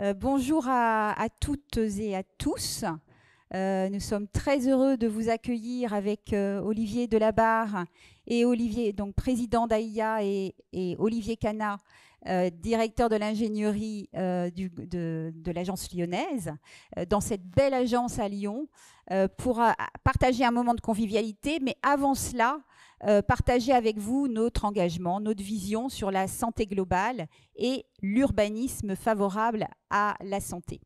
Euh, bonjour à, toutes et à tous. Euh, nous sommes très heureux de vous accueillir avec euh, Olivier Delabarre et Olivier, donc président d'AIA, et, Olivier Cana, directeur de l'ingénierie de, de l'agence lyonnaise, dans cette belle agence à Lyon, pour partager un moment de convivialité. Mais avant cela, euh, partager avec vous notre engagement, notre vision sur la santé globale et l'urbanisme favorable à la santé.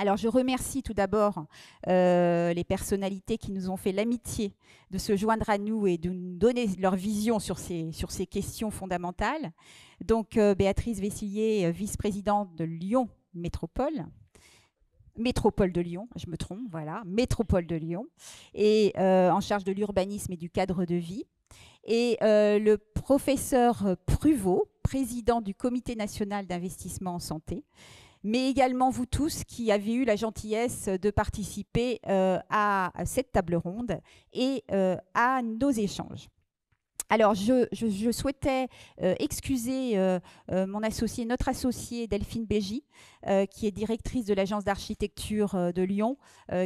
Alors je remercie tout d'abord euh, les personnalités qui nous ont fait l'amitié de se joindre à nous et de nous donner leur vision sur ces, questions fondamentales. Donc euh, Béatrice Vessillier, vice-présidente de Lyon Métropole, métropole de Lyon, je me trompe, voilà, métropole de Lyon, et euh, en charge de l'urbanisme et du cadre de vie. Et euh, le professeur Pruvot, président du Comité national d'investissement en santé, mais également vous tous qui avez eu la gentillesse de participer euh, à cette table ronde et à nos échanges. Alors, je, souhaitais euh, excuser euh, euh, mon associé, notre associée Delphine Bégy, qui est directrice de l'agence d'architecture de Lyon,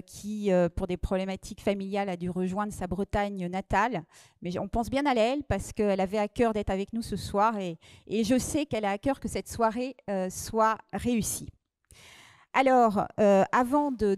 qui, pour des problématiques familiales, a dû rejoindre sa Bretagne natale. Mais on pense bien à elle parce qu'elle avait à cœur d'être avec nous ce soir et, et je sais qu'elle a à cœur que cette soirée soit réussie. Alors, euh, avant de,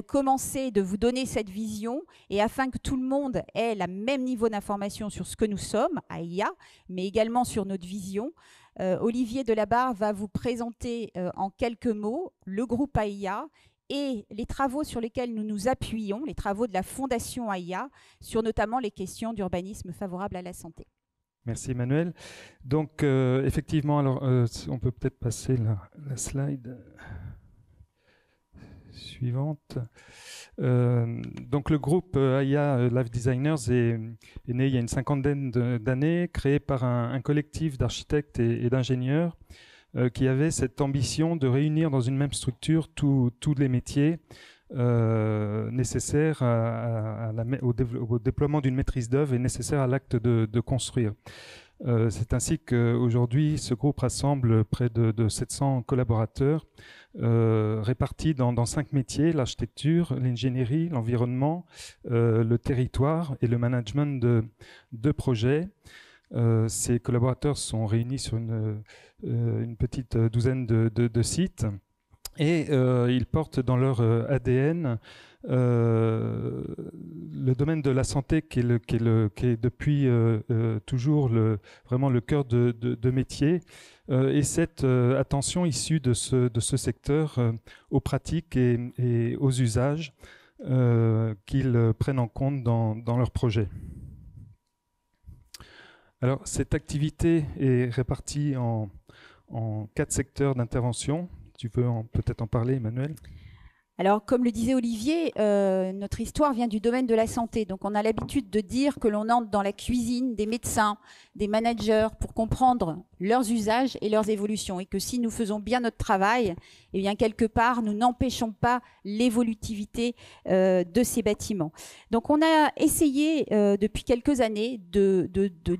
commencer, de vous donner cette vision, et afin que tout le monde ait le même niveau d'information sur ce que nous sommes, AIA, mais également sur notre vision, euh, Olivier Delabarre va vous présenter euh, en quelques mots le groupe AIA et les travaux sur lesquels nous nous appuyons, les travaux de la Fondation AIA, sur notamment les questions d'urbanisme favorable à la santé. Merci Emmanuel. Donc effectivement, on peut peut-être passer la, slide suivante. Euh, donc le groupe AIA Life Designers est, né il y a une cinquantaine d'années, créé par un, collectif d'architectes et, d'ingénieurs qui avait cette ambition de réunir dans une même structure tous les métiers euh, nécessaire à, au, déploiement d'une maîtrise d'œuvre et nécessaire à l'acte de, construire. Euh, c'est ainsi qu'aujourd'hui, ce groupe rassemble près de, 700 collaborateurs euh, répartis dans, cinq métiers, l'architecture, l'ingénierie, l'environnement, le territoire et le management de, projets. ces collaborateurs sont réunis sur une, petite douzaine de sites et euh, ils portent dans leur euh, ADN euh, le domaine de la santé qui est, le, qui est, le, qui est depuis toujours vraiment le cœur de, métier et cette attention issue de ce, secteur aux pratiques et, aux usages qu'ils prennent en compte dans, dans leurs projets. Alors cette activité est répartie en, en quatre secteurs d'intervention tu veux peut-être en parler, Emmanuel? Alors, comme le disait Olivier, euh, notre histoire vient du domaine de la santé. Donc, on a l'habitude de dire que l'on entre dans la cuisine des médecins, des managers, pour comprendre leurs usages et leurs évolutions. Et que si nous faisons bien notre travail, eh bien, quelque part, nous n'empêchons pas l'évolutivité euh, de ces bâtiments. Donc, on a essayé euh, depuis quelques années de,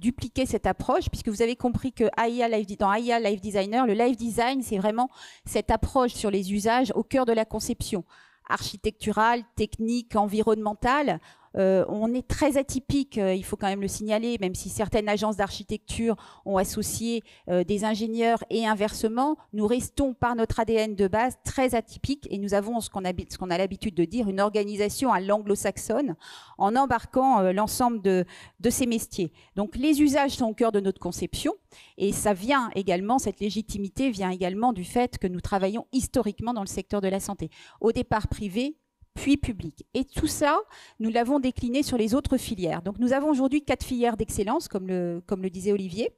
dupliquer cette approche, puisque vous avez compris que AIA Live, dans AIA Live Designer, le live design, c'est vraiment cette approche sur les usages au cœur de la conception architecturale, technique, environnementale. Euh, on est très atypique, euh, il faut quand même le signaler, même si certaines agences d'architecture ont associé euh, des ingénieurs et inversement, nous restons par notre ADN de base très atypique et nous avons ce qu'on a, l'habitude de dire une organisation à l'anglo-saxonne en embarquant l'ensemble de, de ces métiers. Donc les usages sont au cœur de notre conception et ça vient également, cette légitimité vient également du fait que nous travaillons historiquement dans le secteur de la santé. Au départ privé, puis public. Et tout ça, nous l'avons décliné sur les autres filières. Donc nous avons aujourd'hui quatre filières d'excellence, comme le, comme le disait Olivier.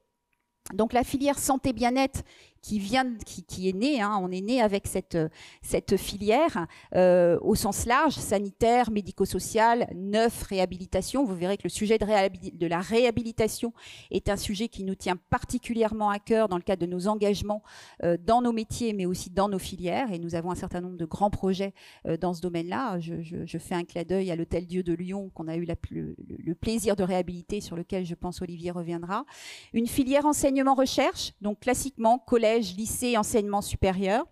Donc la filière santé bien-être qui vient, qui, est né. Hein, on est né avec cette, filière euh, au sens large, sanitaire, médico-social, neuf, réhabilitation. Vous verrez que le sujet de, la réhabilitation est un sujet qui nous tient particulièrement à cœur dans le cadre de nos engagements euh, dans nos métiers, mais aussi dans nos filières. Et nous avons un certain nombre de grands projets euh, dans ce domaine-là. Je, fais un clin d'œil à l'Hôtel Dieu de Lyon qu'on a eu le, le, plaisir de réhabiliter, sur lequel je pense Olivier reviendra. Une filière enseignement-recherche, donc classiquement collège lycée, enseignement supérieur.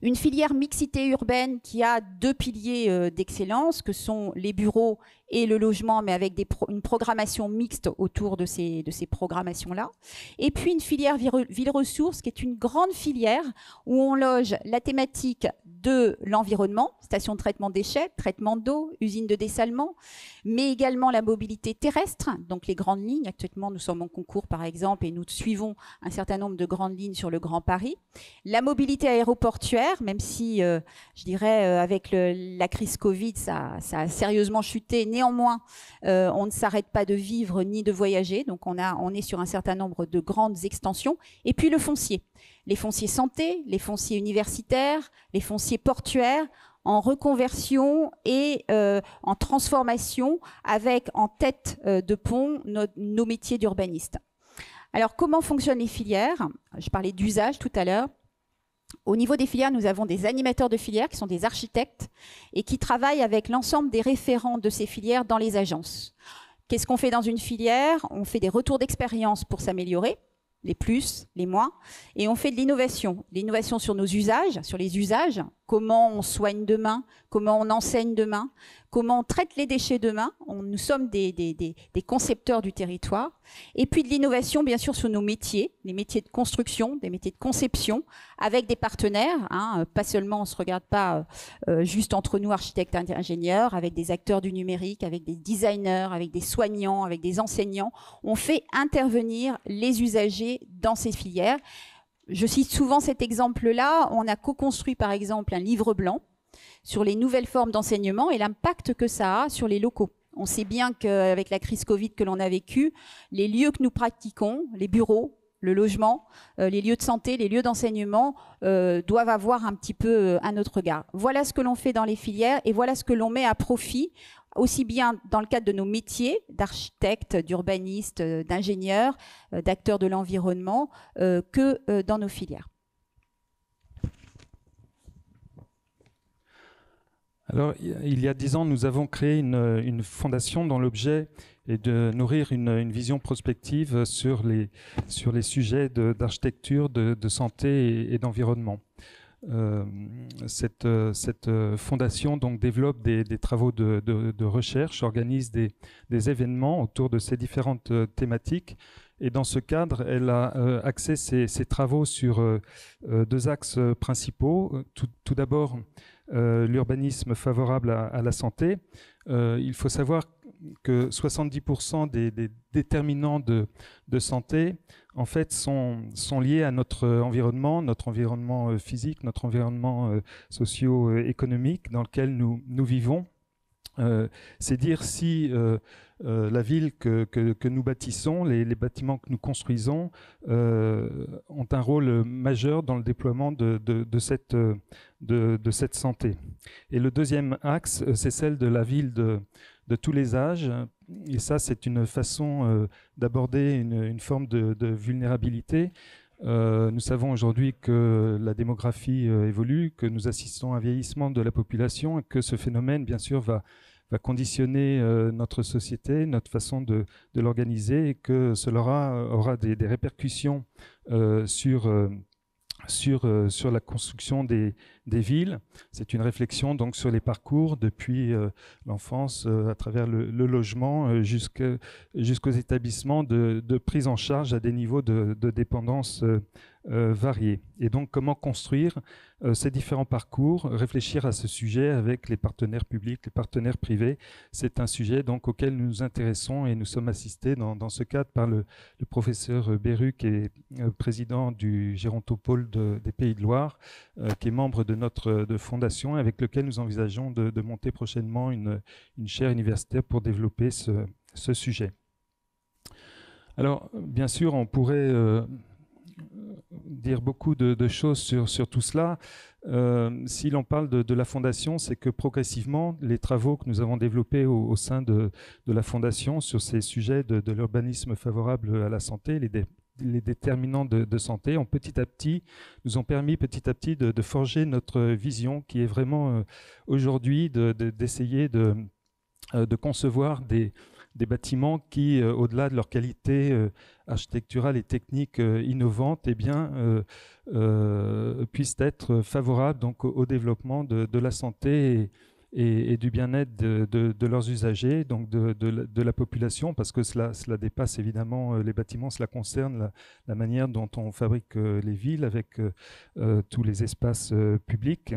Une filière mixité urbaine qui a deux piliers euh, d'excellence, que sont les bureaux et le logement, mais avec une programmation mixte autour de ces, de ces programmations-là. Et puis une filière ville ressources, qui est une grande filière où on loge la thématique de l'environnement, station de traitement déchets, traitement d'eau, usine de dessalement, mais également la mobilité terrestre, donc les grandes lignes. Actuellement, nous sommes en concours, par exemple, et nous suivons un certain nombre de grandes lignes sur le Grand Paris. La mobilité aéroportuaire, même si, euh, je dirais, euh, avec la crise Covid, ça, ça, a sérieusement chuté. Néanmoins, euh, on ne s'arrête pas de vivre ni de voyager, donc on, est sur un certain nombre de grandes extensions. Et puis le foncier les fonciers santé, les fonciers universitaires, les fonciers portuaires en reconversion et euh, en transformation avec en tête euh, de pont nos, métiers d'urbanistes. Alors comment fonctionnent les filières? Je parlais d'usage tout à l'heure. Au niveau des filières, nous avons des animateurs de filières qui sont des architectes et qui travaillent avec l'ensemble des référents de ces filières dans les agences. Qu'est-ce qu'on fait dans une filière? On fait des retours d'expérience pour s'améliorer les plus, les moins, et on fait de l'innovation. L'innovation sur nos usages, sur les usages, comment on soigne demain, comment on enseigne demain, comment on traite les déchets demain. nous sommes des, concepteurs du territoire. Et puis de l'innovation, bien sûr, sur nos métiers, les métiers de construction, des métiers de conception, avec des partenaires. Hein, pas seulement, on ne se regarde pas euh, juste entre nous, architectes ingénieurs, avec des acteurs du numérique, avec des designers, avec des soignants, avec des enseignants. On fait intervenir les usagers dans ces filières. Je cite souvent cet exemple-là. On a co-construit, par exemple, un livre blanc sur les nouvelles formes d'enseignement et l'impact que ça a sur les locaux. On sait bien qu'avec la crise Covid que l'on a vécue, les lieux que nous pratiquons, les bureaux, le logement, euh, les lieux de santé, les lieux d'enseignement euh, doivent avoir un petit peu euh, un autre regard. Voilà ce que l'on fait dans les filières et voilà ce que l'on met à profit aussi bien dans le cadre de nos métiers d'architectes, d'urbanistes, d'ingénieurs, d'acteurs de l'environnement, que dans nos filières. Alors, il y a dix ans, nous avons créé une, fondation dont l'objet est de nourrir une, vision prospective sur les, sur les sujets d'architecture, de, santé et, d'environnement. Euh, cette, cette, fondation donc développe des, travaux de, recherche, organise des, événements autour de ces différentes thématiques. Et dans ce cadre, elle a euh, axé ses, travaux sur euh, deux axes principaux. Tout, d'abord, euh, l'urbanisme favorable à, la santé. Euh, il faut savoir que 70% des, déterminants de, santé, en fait, sont, sont, liés à notre environnement, notre environnement euh, physique, notre environnement socio-économique dans lequel nous, vivons. C'est dire si euh, la ville que, nous bâtissons, les, bâtiments que nous construisons, euh, ont un rôle majeur dans le déploiement de, cette, santé. Et le deuxième axe, euh, c'est celle de la ville de, tous les âges. Et ça, c'est une façon d'aborder une, forme de, vulnérabilité. nous savons aujourd'hui que la démographie évolue, que nous assistons à un vieillissement de la population et que ce phénomène, bien sûr, va va conditionner euh, notre société, notre façon de, l'organiser et que cela aura, des, répercussions euh, sur, euh, sur, la construction des, des villes. C'est une réflexion donc sur les parcours depuis l'enfance à travers le, logement jusqu'aux établissements de, de, prise en charge à des niveaux de dépendance variés. Et donc comment construire euh, ces différents parcours, réfléchir à ce sujet avec les partenaires publics, les partenaires privés? C'est un sujet donc auquel nous nous intéressons et nous sommes assistés dans, ce cadre par le, professeur Beru, qui est euh, président du Gérontopole des Pays de Loire, euh, qui est membre de notre de fondation, avec lequel nous envisageons de, monter prochainement une, chaire universitaire pour développer ce, sujet. Alors, bien sûr, on pourrait dire beaucoup de, choses sur, tout cela. Euh, si l'on parle de, la Fondation, c'est que progressivement, les travaux que nous avons développés au, sein de, la Fondation sur ces sujets de, l'urbanisme favorable à la santé, les, déterminants de, santé, ont petit à petit, nous ont permis petit à petit de, forger notre vision qui est vraiment euh, aujourd'hui d'essayer de, euh, de concevoir des, des bâtiments qui, au-delà de leur qualité architecturale et technique innovante, eh bien, puissent être favorables au, développement de, la santé et, du bien-être de, leurs usagers, donc de, la population, parce que cela, dépasse évidemment euh, les bâtiments, cela concerne la, manière dont on fabrique euh, les villes avec euh, tous les espaces publics.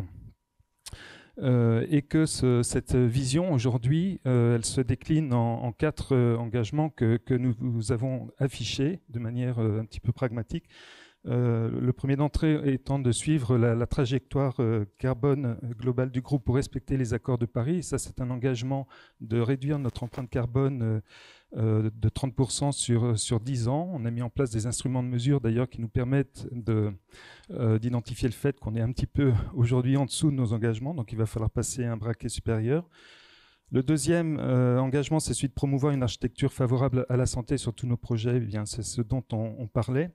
Et que cette vision aujourd'hui, elle se décline en, quatre engagements que, nous, avons affichés de manière un petit peu pragmatique. Euh, le premier d'entre eux étant de suivre la, trajectoire euh, carbone globale du groupe pour respecter les accords de Paris. ça, c'est un engagement de réduire notre empreinte carbone euh, de 30% sur, sur 10 ans. On a mis en place des instruments de mesure d'ailleurs qui nous permettent d'identifier le fait qu'on est un petit peu aujourd'hui en dessous de nos engagements, donc il va falloir passer un braquet supérieur. Le deuxième engagement, c'est celui de promouvoir une architecture favorable à la santé sur tous nos projets. Eh c'est ce dont on parlait.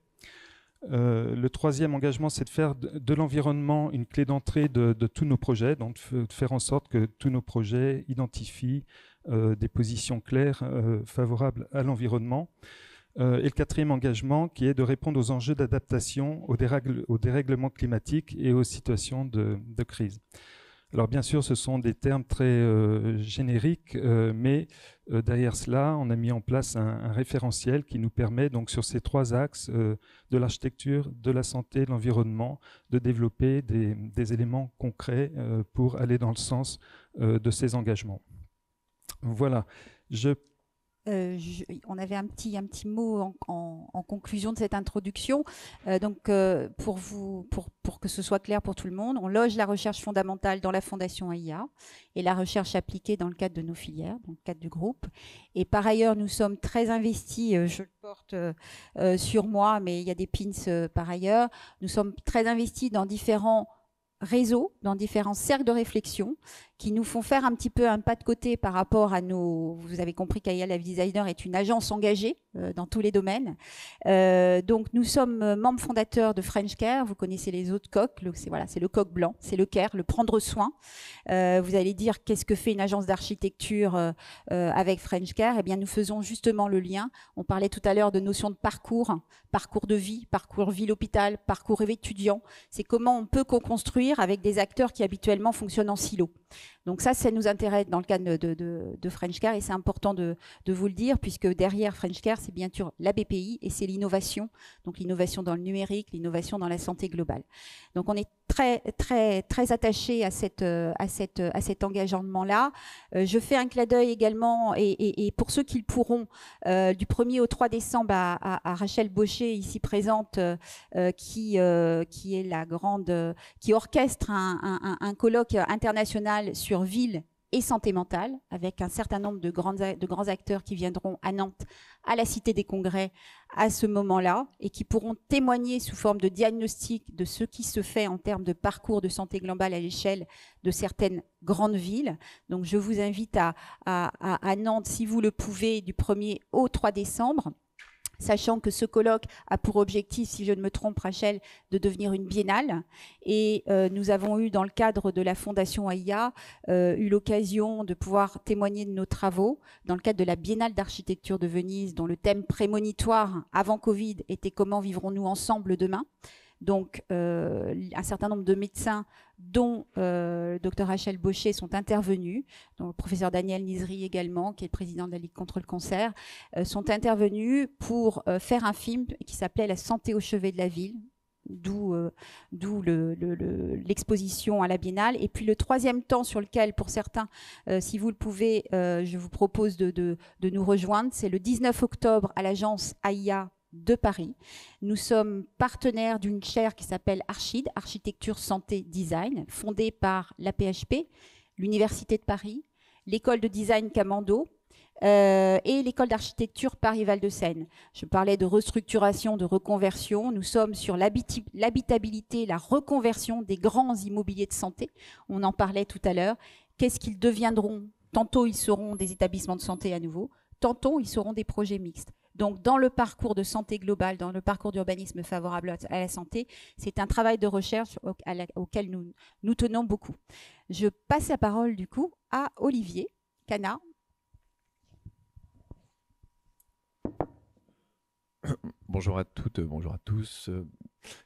Euh, le troisième engagement, c'est de faire de, l'environnement une clé d'entrée de, tous nos projets, donc de faire en sorte que tous nos projets identifient euh, des positions claires euh, favorables à l'environnement. et le quatrième engagement, qui est de répondre aux enjeux d'adaptation, aux, dérèglements climatiques et aux situations de crise. Alors bien sûr, ce sont des termes très euh, génériques, euh, mais euh, derrière cela, on a mis en place un, référentiel qui nous permet donc sur ces trois axes de l'architecture, de la santé, de l'environnement, de développer des éléments concrets pour aller dans le sens de ces engagements. Voilà. Je euh, on avait un petit, un petit mot en, conclusion de cette introduction. Euh, donc, euh, pour, vous, pour, pour, que ce soit clair pour tout le monde, on loge la recherche fondamentale dans la Fondation AIA et la recherche appliquée dans le cadre de nos filières, dans le cadre du groupe. Et par ailleurs, nous sommes très investis, je le porte sur moi, mais il y a des pins par ailleurs, nous sommes très investis dans différents réseaux, dans différents cercles de réflexion qui nous font faire un petit peu un pas de côté par rapport à nos... Vous avez compris qu'AIA Live Designer est une agence engagée euh, dans tous les domaines. Euh, donc nous sommes membres fondateurs de French Care. Vous connaissez les autres coques. C'est voilà, c'est le coq blanc, c'est le care, le prendre soin. Euh, vous allez dire qu'est-ce que fait une agence d'architecture avec French Care? Eh bien, nous faisons justement le lien. On parlait tout à l'heure de notion de parcours, parcours de vie, parcours ville-hôpital, parcours étudiant. C'est comment on peut co-construire avec des acteurs qui habituellement fonctionnent en silo. Donc ça, ça nous intéresse dans le cadre de, de, French Care et c'est important de, vous le dire puisque derrière French Care, c'est bien sûr la BPI et c'est l'innovation, donc l'innovation dans le numérique, l'innovation dans la santé globale. Donc on est très très très attaché à à à cet engagement-là. Euh, je fais un clin d'œil également et, pour ceux qui le pourront euh, du 1er au 3 décembre à, Rachel Baucher ici présente euh, qui est la grande qui orchestre un colloque international sur ville et santé mentale, avec un certain nombre de, grands acteurs qui viendront à Nantes, à la Cité des Congrès, à ce moment-là, et qui pourront témoigner sous forme de diagnostic de ce qui se fait en termes de parcours de santé globale à l'échelle de certaines grandes villes. Donc je vous invite à, à Nantes, si vous le pouvez, du 1er au 3 décembre sachant que ce colloque a pour objectif, si je ne me trompe, Rachel, de devenir une biennale. Et euh, nous avons eu, dans le cadre de la Fondation AIA, euh, eu l'occasion de pouvoir témoigner de nos travaux dans le cadre de la Biennale d'architecture de Venise, dont le thème prémonitoire avant Covid était comment vivrons-nous ensemble demain? Donc, euh, un certain nombre de médecins, dont euh, le docteur Rachel Baucher, sont intervenus, dont le professeur Daniel Nizri également, qui est le président de la Ligue contre le cancer, euh, sont intervenus pour faire un film qui s'appelait La santé au chevet de la ville, d'où l'exposition à la biennale. Et puis le troisième temps sur lequel, pour certains, si vous le pouvez, je vous propose de nous rejoindre, c'est le 19 octobre à l'agence AIA de Paris. Nous sommes partenaires d'une chaire qui s'appelle Archid, Architecture, Santé, Design, fondée par la PHP, l'Université de Paris, l'école de design Camando euh, et l'école d'architecture Paris-Val-de-Seine. Je parlais de restructuration, de reconversion. Nous sommes sur l'habitabilité, la reconversion des grands immobiliers de santé. On en parlait tout à l'heure. Qu'est-ce qu'ils deviendront? Tantôt, ils seront des établissements de santé à nouveau. Tantôt, ils seront des projets mixtes. Donc, dans le parcours de santé globale, dans le parcours d'urbanisme favorable à la santé, c'est un travail de recherche auquel nous, nous tenons beaucoup. Je passe la parole du coup à Olivier Cana. Bonjour à toutes, bonjour à tous.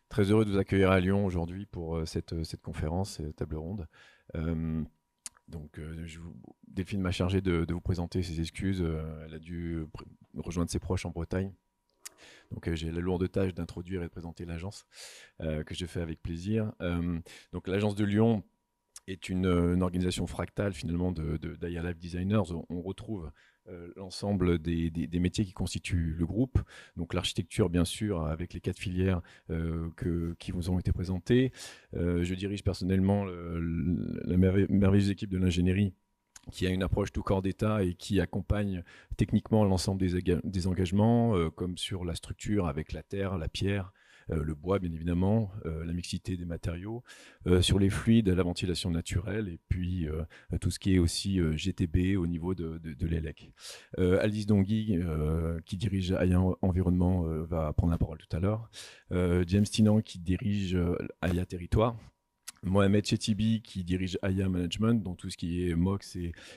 Très heureux de vous accueillir à Lyon aujourd'hui pour euh, cette, cette conférence, cette table ronde. Euh, donc, je vous, Delphine m'a chargé de, vous présenter ses excuses. elle a dû rejoindre ses proches en Bretagne. Donc j'ai la lourde tâche d'introduire et de présenter l'agence que je fais avec plaisir. donc l'agence de Lyon est une, organisation fractale finalement de, de Live Designers. On, retrouve euh, l'ensemble des, métiers qui constituent le groupe. Donc l'architecture, bien sûr, avec les quatre filières euh, qui vous ont été présentées. Euh, je dirige personnellement la merveilleuse équipe de l'ingénierie qui a une approche tout corps d'État et qui accompagne techniquement l'ensemble des, engagements, comme sur la structure avec la terre, la pierre, euh, le bois bien évidemment, euh, la mixité des matériaux, euh, sur les fluides, la ventilation naturelle et puis tout ce qui est aussi GTB au niveau de, de, l'ELEC. Alice Dongui, qui dirige Aya Environnement, va prendre la parole tout à l'heure. James Tinan, qui dirige Aya Territoire. Mohamed Chetibi qui dirige Aya Management, donc tout ce qui est MOX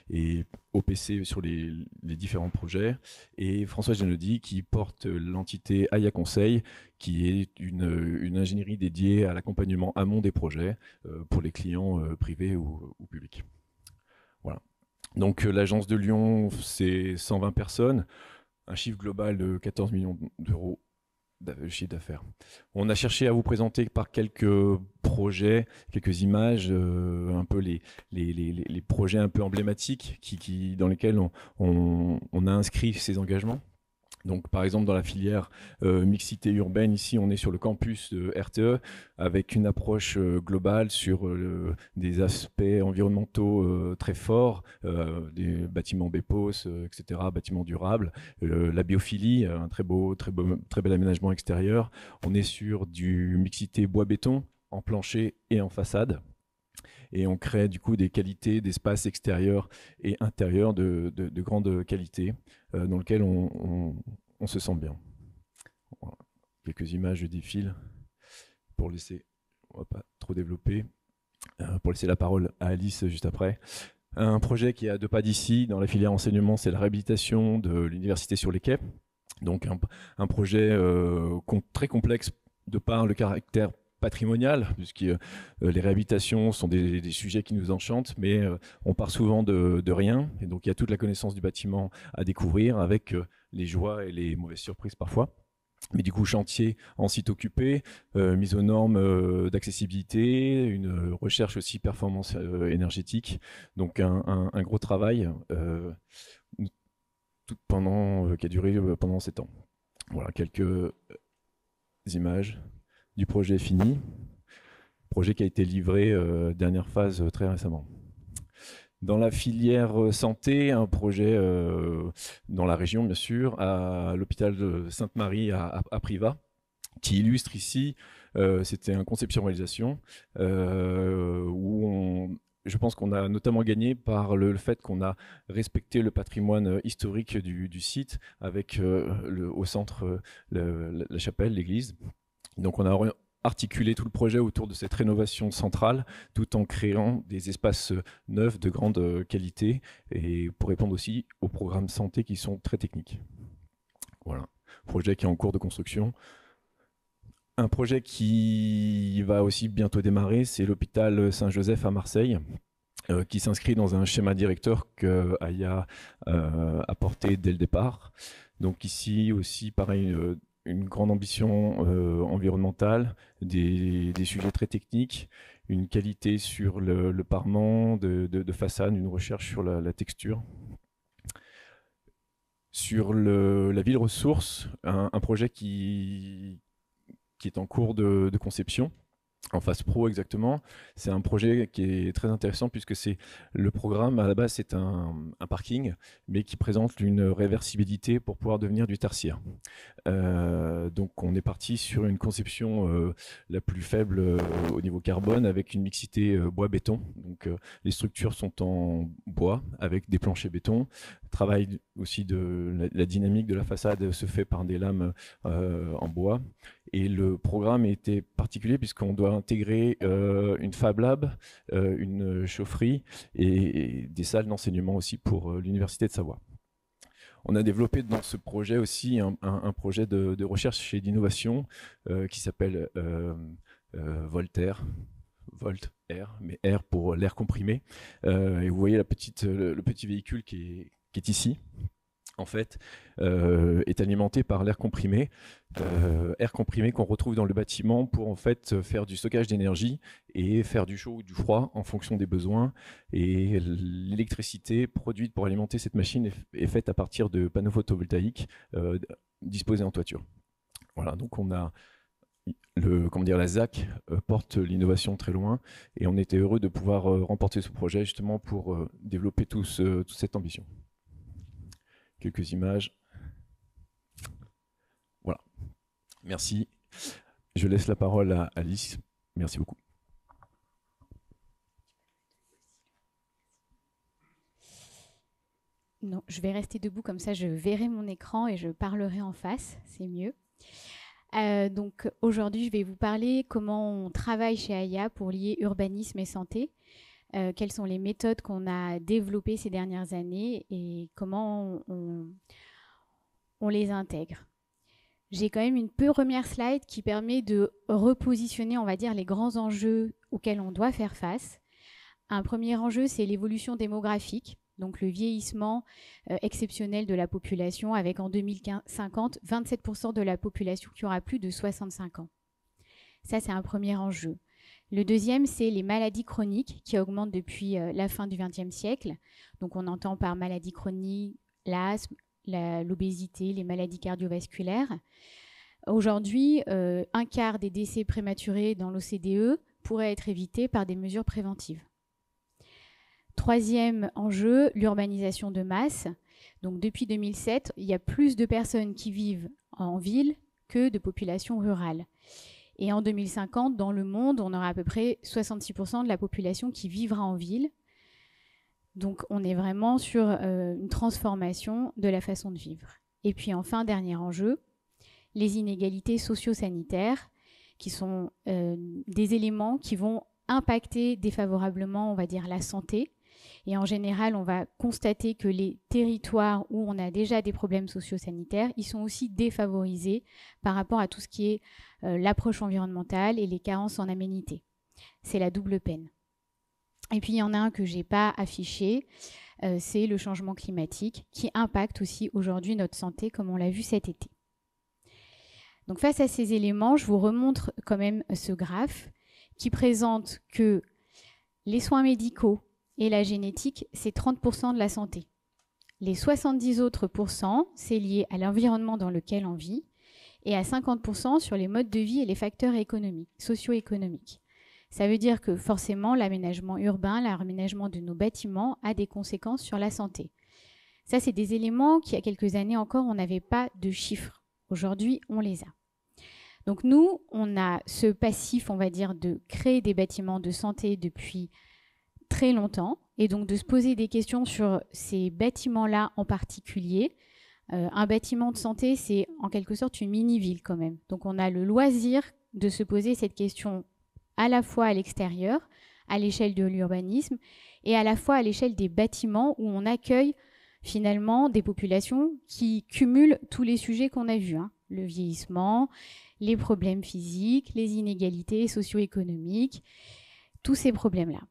et, OPC sur les, différents projets, et François Genodi qui porte l'entité Aya Conseil, qui est une, ingénierie dédiée à l'accompagnement amont des projets euh, pour les clients euh, privés ou, publics. Voilà. Donc euh, l'agence de Lyon, c'est 120 personnes, un chiffre global de 14 millions d'euros chiffre d'affaires. On a cherché à vous présenter par quelques quelques images, euh, un peu les, les, projets un peu emblématiques qui, dans lesquels on, a inscrit ces engagements. Donc, par exemple, dans la filière euh, mixité urbaine, ici, on est sur le campus de RTE avec une approche euh, globale sur des aspects environnementaux très forts, des bâtiments BEPOS, etc., bâtiments durables, la biophilie, un très beau, très beau, très bel aménagement extérieur. On est sur du mixité bois-béton en plancher et en façade et on crée du coup des qualités d'espace extérieur et intérieur de, grande qualité dans lequel on, se sent bien. Quelques images défilent pour laisser, on va pas trop développer, euh, pour laisser la parole à Alice juste après. Un projet qui est à deux pas d'ici, dans la filière enseignement, c'est la réhabilitation de l'université sur les quais. Donc un, projet euh, très complexe de par le caractère patrimonial, puisque euh, les réhabilitations sont des, sujets qui nous enchantent, mais on part souvent de, rien, et donc il y a toute la connaissance du bâtiment à découvrir avec les joies et les mauvaises surprises parfois. Mais du coup, chantier en site occupé, euh, mise aux normes euh, d'accessibilité, une recherche aussi performance euh, énergétique. Donc un, gros travail pendant, qui a duré pendant sept ans. Voilà quelques images du projet fini. Projet qui a été livré, dernière phase très récemment. Dans la filière euh, santé, un projet euh, dans la région, bien sûr, à l'hôpital de Sainte-Marie à, Privas, qui illustre ici, euh, c'était un conception-réalisation, où je pense qu'on a notamment gagné par le, fait qu'on a respecté le patrimoine historique du, site, avec au centre la chapelle, l'église. Donc on a articuler tout le projet autour de cette rénovation centrale, tout en créant des espaces neufs de grande qualité et pour répondre aussi aux programmes santé qui sont très techniques. Voilà, projet qui est en cours de construction. Un projet qui va aussi bientôt démarrer, c'est l'hôpital Saint-Joseph à Marseille, euh, qui s'inscrit dans un schéma directeur que Aya euh, a porté dès le départ. Donc ici aussi, pareil, euh, une grande ambition euh, environnementale, des, sujets très techniques, une qualité sur le, parement de, façade, une recherche sur la, texture. Sur la ville ressource, un, projet qui, qui, est en cours de conception en phase pro exactement. C'est un projet qui est très intéressant puisque c'est le programme à la base c'est un, parking mais qui présente une réversibilité pour pouvoir devenir du tertiaire. Euh, donc on est parti sur une conception euh, la plus faible euh, au niveau carbone avec une mixité bois-béton. Donc les structures sont en bois avec des planchers béton. Travail aussi de la, dynamique de la façade se fait par des lames en bois et le programme était particulier puisqu'on doit intégrer euh, une Fab Lab, euh, une chaufferie et, des salles d'enseignement aussi pour euh, l'Université de Savoie. On a développé dans ce projet aussi un, projet de, recherche et d'innovation qui s'appelle Voltaire. Volt Air, mais Air pour l'air comprimé. et vous voyez le, petit véhicule qui est ici, en fait, euh, est alimenté par l'air comprimé, euh, air comprimé qu'on retrouve dans le bâtiment pour en fait faire du stockage d'énergie et faire du chaud ou du froid en fonction des besoins. Et l'électricité produite pour alimenter cette machine est, faite à partir de panneaux photovoltaïques euh, disposés en toiture. Voilà, donc on a le, comment dire, la ZAC porte l'innovation très loin et on était heureux de pouvoir remporter ce projet justement pour développer toute cette ambition quelques images. Voilà. Merci. Je laisse la parole à Alice. Merci beaucoup. Non, je vais rester debout comme ça, je verrai mon écran et je parlerai en face, c'est mieux. Euh, donc aujourd'hui, je vais vous parler comment on travaille chez AIA pour lier urbanisme et santé. Euh, quelles sont les méthodes qu'on a développées ces dernières années et comment on, les intègre. J'ai quand même une première slide qui permet de repositionner, on va les grands enjeux auxquels on doit faire face. Un premier enjeu, c'est l'évolution démographique, donc le vieillissement euh, exceptionnel de la population, avec en 2050 27% de la population qui aura plus de 65 ans. Ça, c'est un premier enjeu. Le deuxième, c'est les maladies chroniques qui augmentent depuis euh, la fin du XXe siècle. Donc on entend par maladies chroniques l'asthme, l'obésité, les maladies cardiovasculaires. Aujourd'hui, euh, un quart des décès prématurés dans l'OCDE pourraient être évités par des mesures préventives. Troisième enjeu, l'urbanisation de masse. Donc depuis 2007, il y a plus de personnes qui vivent en ville que de populations rurales. Et en 2050, dans le monde, on aura à peu près 66% de la population qui vivra en ville. Donc on est vraiment sur euh, une transformation de la façon de vivre. Et puis enfin, dernier enjeu, les inégalités socio-sanitaires, qui sont euh, des éléments qui vont impacter défavorablement, on va dire, la santé, et en général, on va constater que les territoires où on a déjà des problèmes sociosanitaires, ils sont aussi défavorisés par rapport à tout ce qui est euh, l'approche environnementale et les carences en aménité. C'est la double peine. Et puis il y en a un que je n'ai pas affiché, euh, c'est le changement climatique qui impacte aussi aujourd'hui notre santé comme on l'a vu cet été. Donc face à ces éléments, je vous remontre quand même ce graphe qui présente que les soins médicaux et la génétique, c'est 30% de la santé. Les 70 autres pourcents, c'est lié à l'environnement dans lequel on vit et à 50% sur les modes de vie et les facteurs économiques, socio-économiques. Ça veut dire que forcément, l'aménagement urbain, l'aménagement de nos bâtiments a des conséquences sur la santé. Ça, c'est des éléments qui, il y a quelques années encore, on n'avait pas de chiffres. Aujourd'hui, on les a. Donc nous, on a ce passif, on va dire, de créer des bâtiments de santé depuis très longtemps et donc de se poser des questions sur ces bâtiments-là en particulier. Euh, un bâtiment de santé, c'est en quelque sorte une mini-ville quand même. Donc on a le loisir de se poser cette question à la fois à l'extérieur, à l'échelle de l'urbanisme, et à la fois à l'échelle des bâtiments où on accueille finalement des populations qui cumulent tous les sujets qu'on a vus. Hein. Le vieillissement, les problèmes physiques, les inégalités socio-économiques, tous ces problèmes-là.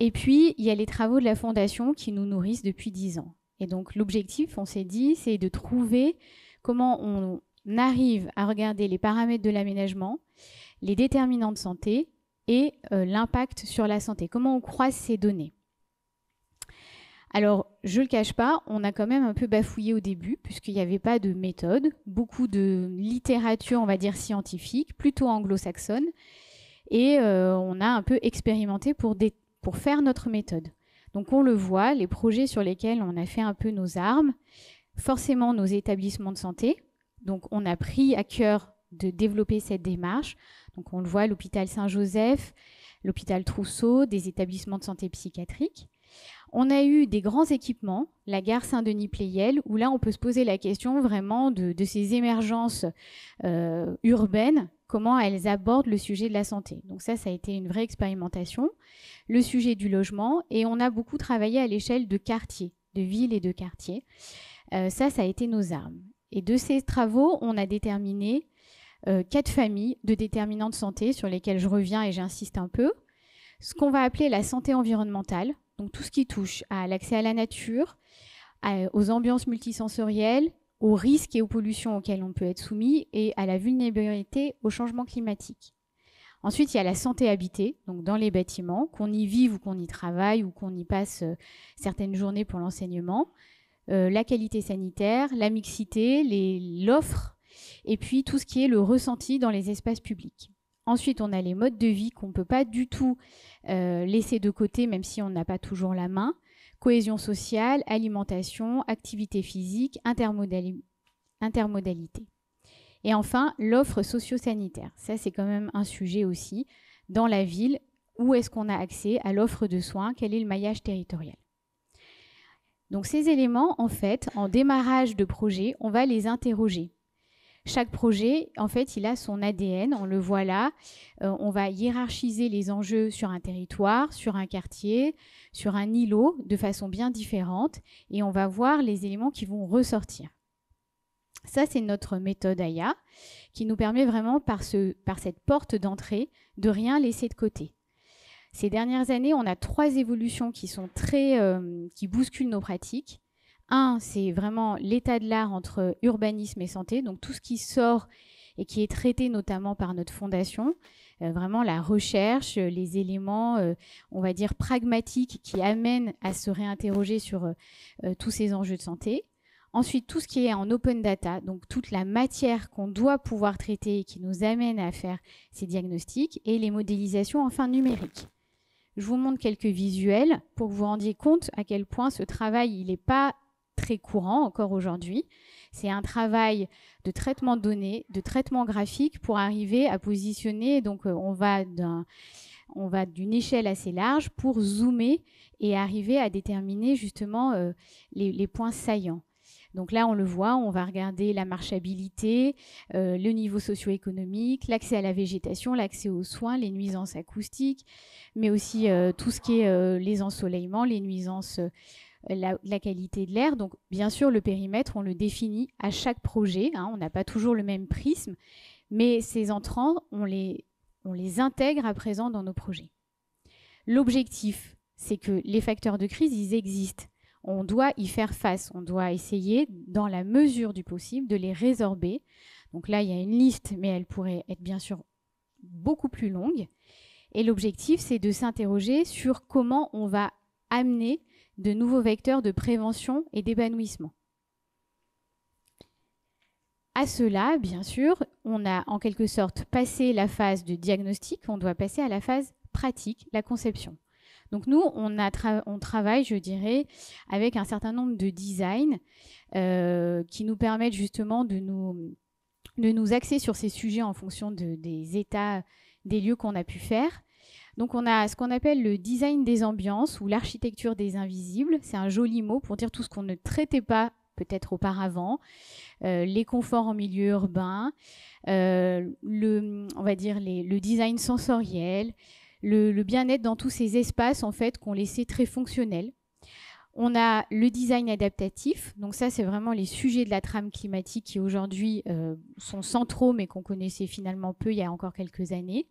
Et puis, il y a les travaux de la Fondation qui nous nourrissent depuis dix ans. Et donc, l'objectif, on s'est dit, c'est de trouver comment on arrive à regarder les paramètres de l'aménagement, les déterminants de santé et euh, l'impact sur la santé. Comment on croise ces données? Alors, je ne le cache pas, on a quand même un peu bafouillé au début, puisqu'il n'y avait pas de méthode, beaucoup de littérature, on va dire scientifique, plutôt anglo-saxonne, et euh, on a un peu expérimenté pour des pour faire notre méthode. Donc on le voit, les projets sur lesquels on a fait un peu nos armes, forcément nos établissements de santé. Donc on a pris à cœur de développer cette démarche. Donc on le voit, l'hôpital Saint-Joseph, l'hôpital Trousseau, des établissements de santé psychiatrique. On a eu des grands équipements, la gare Saint-Denis-Pléiel, où là on peut se poser la question vraiment de, ces émergences euh, urbaines comment elles abordent le sujet de la santé. Donc ça, ça a été une vraie expérimentation. Le sujet du logement, et on a beaucoup travaillé à l'échelle de quartiers, de villes et de quartiers. ça, ça a été nos armes. Et de ces travaux, on a déterminé quatre familles de déterminants de santé sur lesquels je reviens et j'insiste un peu. Ce qu'on va appeler la santé environnementale, donc tout ce qui touche à l'accès à la nature, aux ambiances multisensorielles, aux risques et aux pollutions auxquelles on peut être soumis et à la vulnérabilité au changement climatique. Ensuite, il y a la santé habitée, donc dans les bâtiments, qu'on y vive ou qu'on y travaille ou qu'on y passe euh, certaines journées pour l'enseignement. Euh, la qualité sanitaire, la mixité, l'offre, et puis tout ce qui est le ressenti dans les espaces publics. Ensuite, on a les modes de vie qu'on ne peut pas du tout euh, laisser de côté, même si on n'a pas toujours la main cohésion sociale, alimentation, activité physique, intermodalité. Et enfin, l'offre socio-sanitaire. Ça, c'est quand même un sujet aussi. Dans la ville, où est-ce qu'on a accès à l'offre de soins? Quel est le maillage territorial? Donc ces éléments, en fait, en démarrage de projet, on va les interroger. Chaque projet, en fait, il a son ADN, on le voit là. Euh, on va hiérarchiser les enjeux sur un territoire, sur un quartier, sur un îlot de façon bien différente et on va voir les éléments qui vont ressortir. Ça, c'est notre méthode AYA qui nous permet vraiment par, ce, par cette porte d'entrée de rien laisser de côté. Ces dernières années, on a trois évolutions qui sont très, euh, qui bousculent nos pratiques. Un, c'est vraiment l'état de l'art entre urbanisme et santé, donc tout ce qui sort et qui est traité notamment par notre fondation, euh, vraiment la recherche, les éléments, euh, on va dire, pragmatiques qui amènent à se réinterroger sur euh, tous ces enjeux de santé. Ensuite, tout ce qui est en open data, donc toute la matière qu'on doit pouvoir traiter et qui nous amène à faire ces diagnostics, et les modélisations enfin numériques. Je vous montre quelques visuels pour que vous vous rendiez compte à quel point ce travail, il n'est pas courant encore aujourd'hui. C'est un travail de traitement de données, de traitement graphique pour arriver à positionner. Donc, euh, on va on va d'une échelle assez large pour zoomer et arriver à déterminer justement euh, les, points saillants. Donc là, on le voit, on va regarder la marchabilité, euh, le niveau socio-économique, l'accès à la végétation, l'accès aux soins, les nuisances acoustiques, mais aussi tout ce qui est les ensoleillements, les nuisances la, qualité de l'air. Donc, bien sûr, le périmètre, on le définit à chaque projet. Hein. on n'a pas toujours le même prisme, mais ces entrants, on les, on les intègre à présent dans nos projets. L'objectif, c'est que les facteurs de crise, ils existent. On doit y faire face. On doit essayer, dans la mesure du possible, de les résorber. Donc là, il y a une liste, mais elle pourrait être bien sûr beaucoup plus longue. Et l'objectif, c'est de s'interroger sur comment on va amener de nouveaux vecteurs de prévention et d'épanouissement. À cela, bien sûr, on a en quelque sorte passé la phase de diagnostic, on doit passer à la phase pratique, la conception. Donc nous, on, travaille, je dirais, avec un certain nombre de designs euh, qui nous permettent justement de nous, de nous axer sur ces sujets en fonction des états, des lieux qu'on a pu faire. Donc on a ce qu'on appelle le design des ambiances ou l'architecture des invisibles. C'est un joli mot pour dire tout ce qu'on ne traitait pas peut-être auparavant, euh, les conforts en milieu urbain, euh, le, on va dire le design sensoriel, le, bien-être dans tous ces espaces en fait qu'on laissait très fonctionnels. On a le design adaptatif, donc ça c'est vraiment les sujets de la trame climatique qui aujourd'hui euh, sont centraux mais qu'on connaissait finalement peu il y a encore quelques années.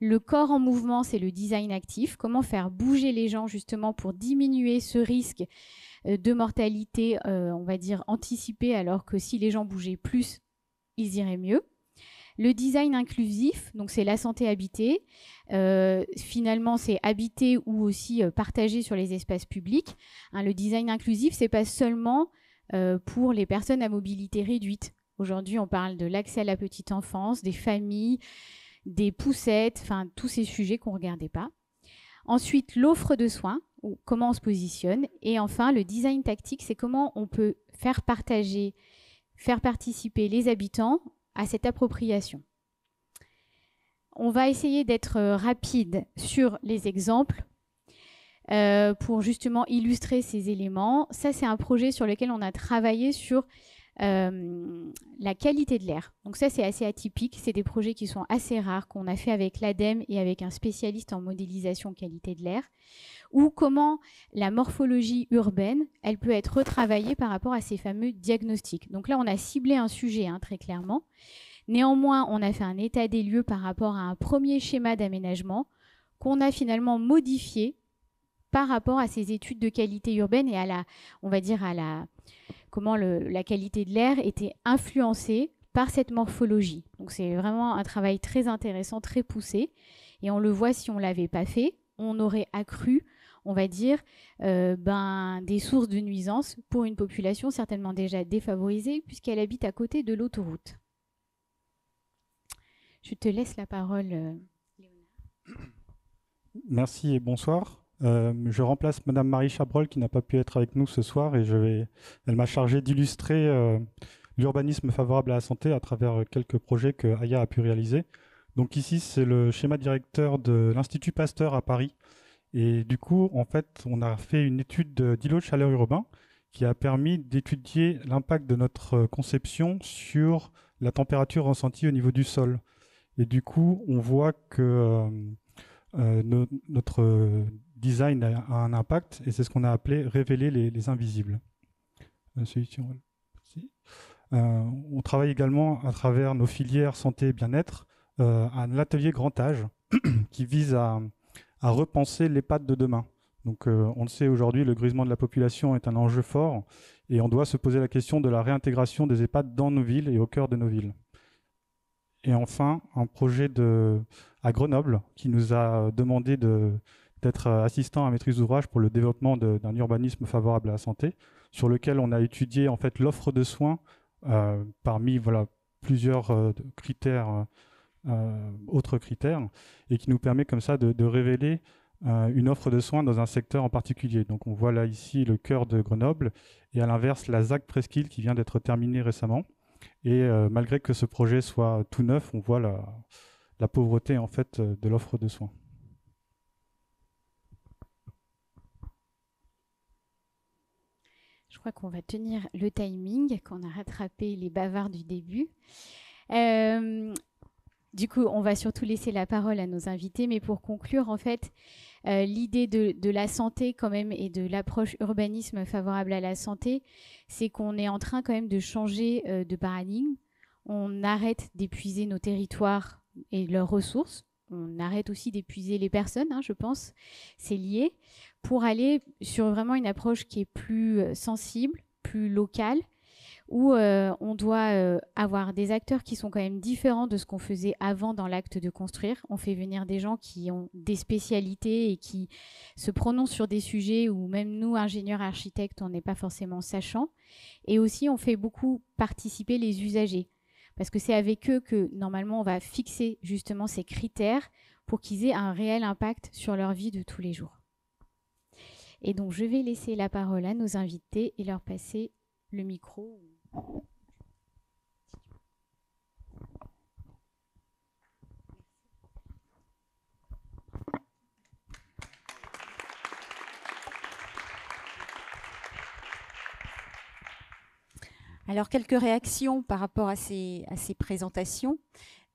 Le corps en mouvement, c'est le design actif. Comment faire bouger les gens justement pour diminuer ce risque euh, de mortalité, euh, on va dire, anticipé, alors que si les gens bougeaient plus, ils iraient mieux? Le design inclusif, donc c'est la santé habitée. Euh, finalement, c'est habiter ou aussi partager sur les espaces publics. Hein, le design inclusif, c'est pas seulement pour les personnes à mobilité réduite. Aujourd'hui, on parle de l'accès à la petite enfance, des familles, des poussettes, enfin tous ces sujets qu'on ne regardait pas. Ensuite, l'offre de soins, ou comment on se positionne. Et enfin, le design tactique, c'est comment on peut faire partager, faire participer les habitants à cette appropriation. On va essayer d'être euh, rapide sur les exemples euh, pour justement illustrer ces éléments. Ça, c'est un projet sur lequel on a travaillé sur la qualité de l'air. Donc ça, c'est assez atypique. C'est des projets qui sont assez rares, qu'on a fait avec l'ADEME et avec un spécialiste en modélisation qualité de l'air, ou comment la morphologie urbaine, elle peut être retravaillée par rapport à ces fameux diagnostics. Donc là, on a ciblé un sujet hein, très clairement. Néanmoins, on a fait un état des lieux par rapport à un premier schéma d'aménagement qu'on a finalement modifié par rapport à ces études de qualité urbaine et à la, on va dire, à la, comment la qualité de l'air était influencée par cette morphologie. C'est vraiment un travail très intéressant, très poussé. Et on le voit, si on ne l'avait pas fait, on aurait accru, on va dire, euh, ben, des sources de nuisances pour une population certainement déjà défavorisée puisqu'elle habite à côté de l'autoroute. Je te laisse la parole, euh, Léonard. Merci et bonsoir. Euh, je remplace Madame Marie Chabrol qui n'a pas pu être avec nous ce soir et elle m'a chargé d'illustrer euh, l'urbanisme favorable à la santé à travers quelques projets que Aya a pu réaliser. Donc ici, c'est le schéma directeur de l'Institut Pasteur à Paris. Et du coup, en fait, on a fait une étude d'îlot de chaleur urbain qui a permis d'étudier l'impact de notre conception sur la température ressentie au niveau du sol. Et du coup, on voit que euh, euh, notre design a, un impact, et c'est ce qu'on a appelé révéler les, invisibles. Euh, on travaille également à travers nos filières santé et bien-être un atelier grand âge qui vise à, repenser l'EHPAD de demain. Donc on le sait aujourd'hui, le grisement de la population est un enjeu fort et on doit se poser la question de la réintégration des EHPAD dans nos villes et au cœur de nos villes. Et enfin, un projet de, à Grenoble qui nous a demandé d'être assistant à maîtrise d'ouvrage pour le développement d'un urbanisme favorable à la santé, sur lequel on a étudié en fait l'offre de soins euh, parmi voilà plusieurs euh, critères, euh, autres critères, et qui nous permet comme ça de, révéler une offre de soins dans un secteur en particulier. Donc on voit là ici le cœur de Grenoble, et à l'inverse la ZAC Presqu'île qui vient d'être terminée récemment. Et euh, malgré que ce projet soit tout neuf, on voit la, pauvreté en fait euh, de l'offre de soins. Crois qu'on va tenir le timing, qu'on a rattrapé les bavards du début. Euh, du coup, on va surtout laisser la parole à nos invités, mais pour conclure, en fait, euh, l'idée de, la santé quand même et de l'approche urbanisme favorable à la santé, c'est qu'on est en train quand même de changer euh, de paradigme. On arrête d'épuiser nos territoires et leurs ressources. On arrête aussi d'épuiser les personnes, hein, je pense. C'est lié pour aller sur vraiment une approche qui est plus euh, sensible, plus locale où euh, on doit euh, avoir des acteurs qui sont quand même différents de ce qu'on faisait avant dans l'acte de construire. On fait venir des gens qui ont des spécialités et qui se prononcent sur des sujets où même nous, ingénieurs architectes, on n'est pas forcément sachants. Et aussi, on fait beaucoup participer les usagers. Parce que c'est avec eux que normalement on va fixer justement ces critères pour qu'ils aient un réel impact sur leur vie de tous les jours. Et donc je vais laisser la parole à nos invités et leur passer le micro. Alors, quelques réactions par rapport à ces, présentations.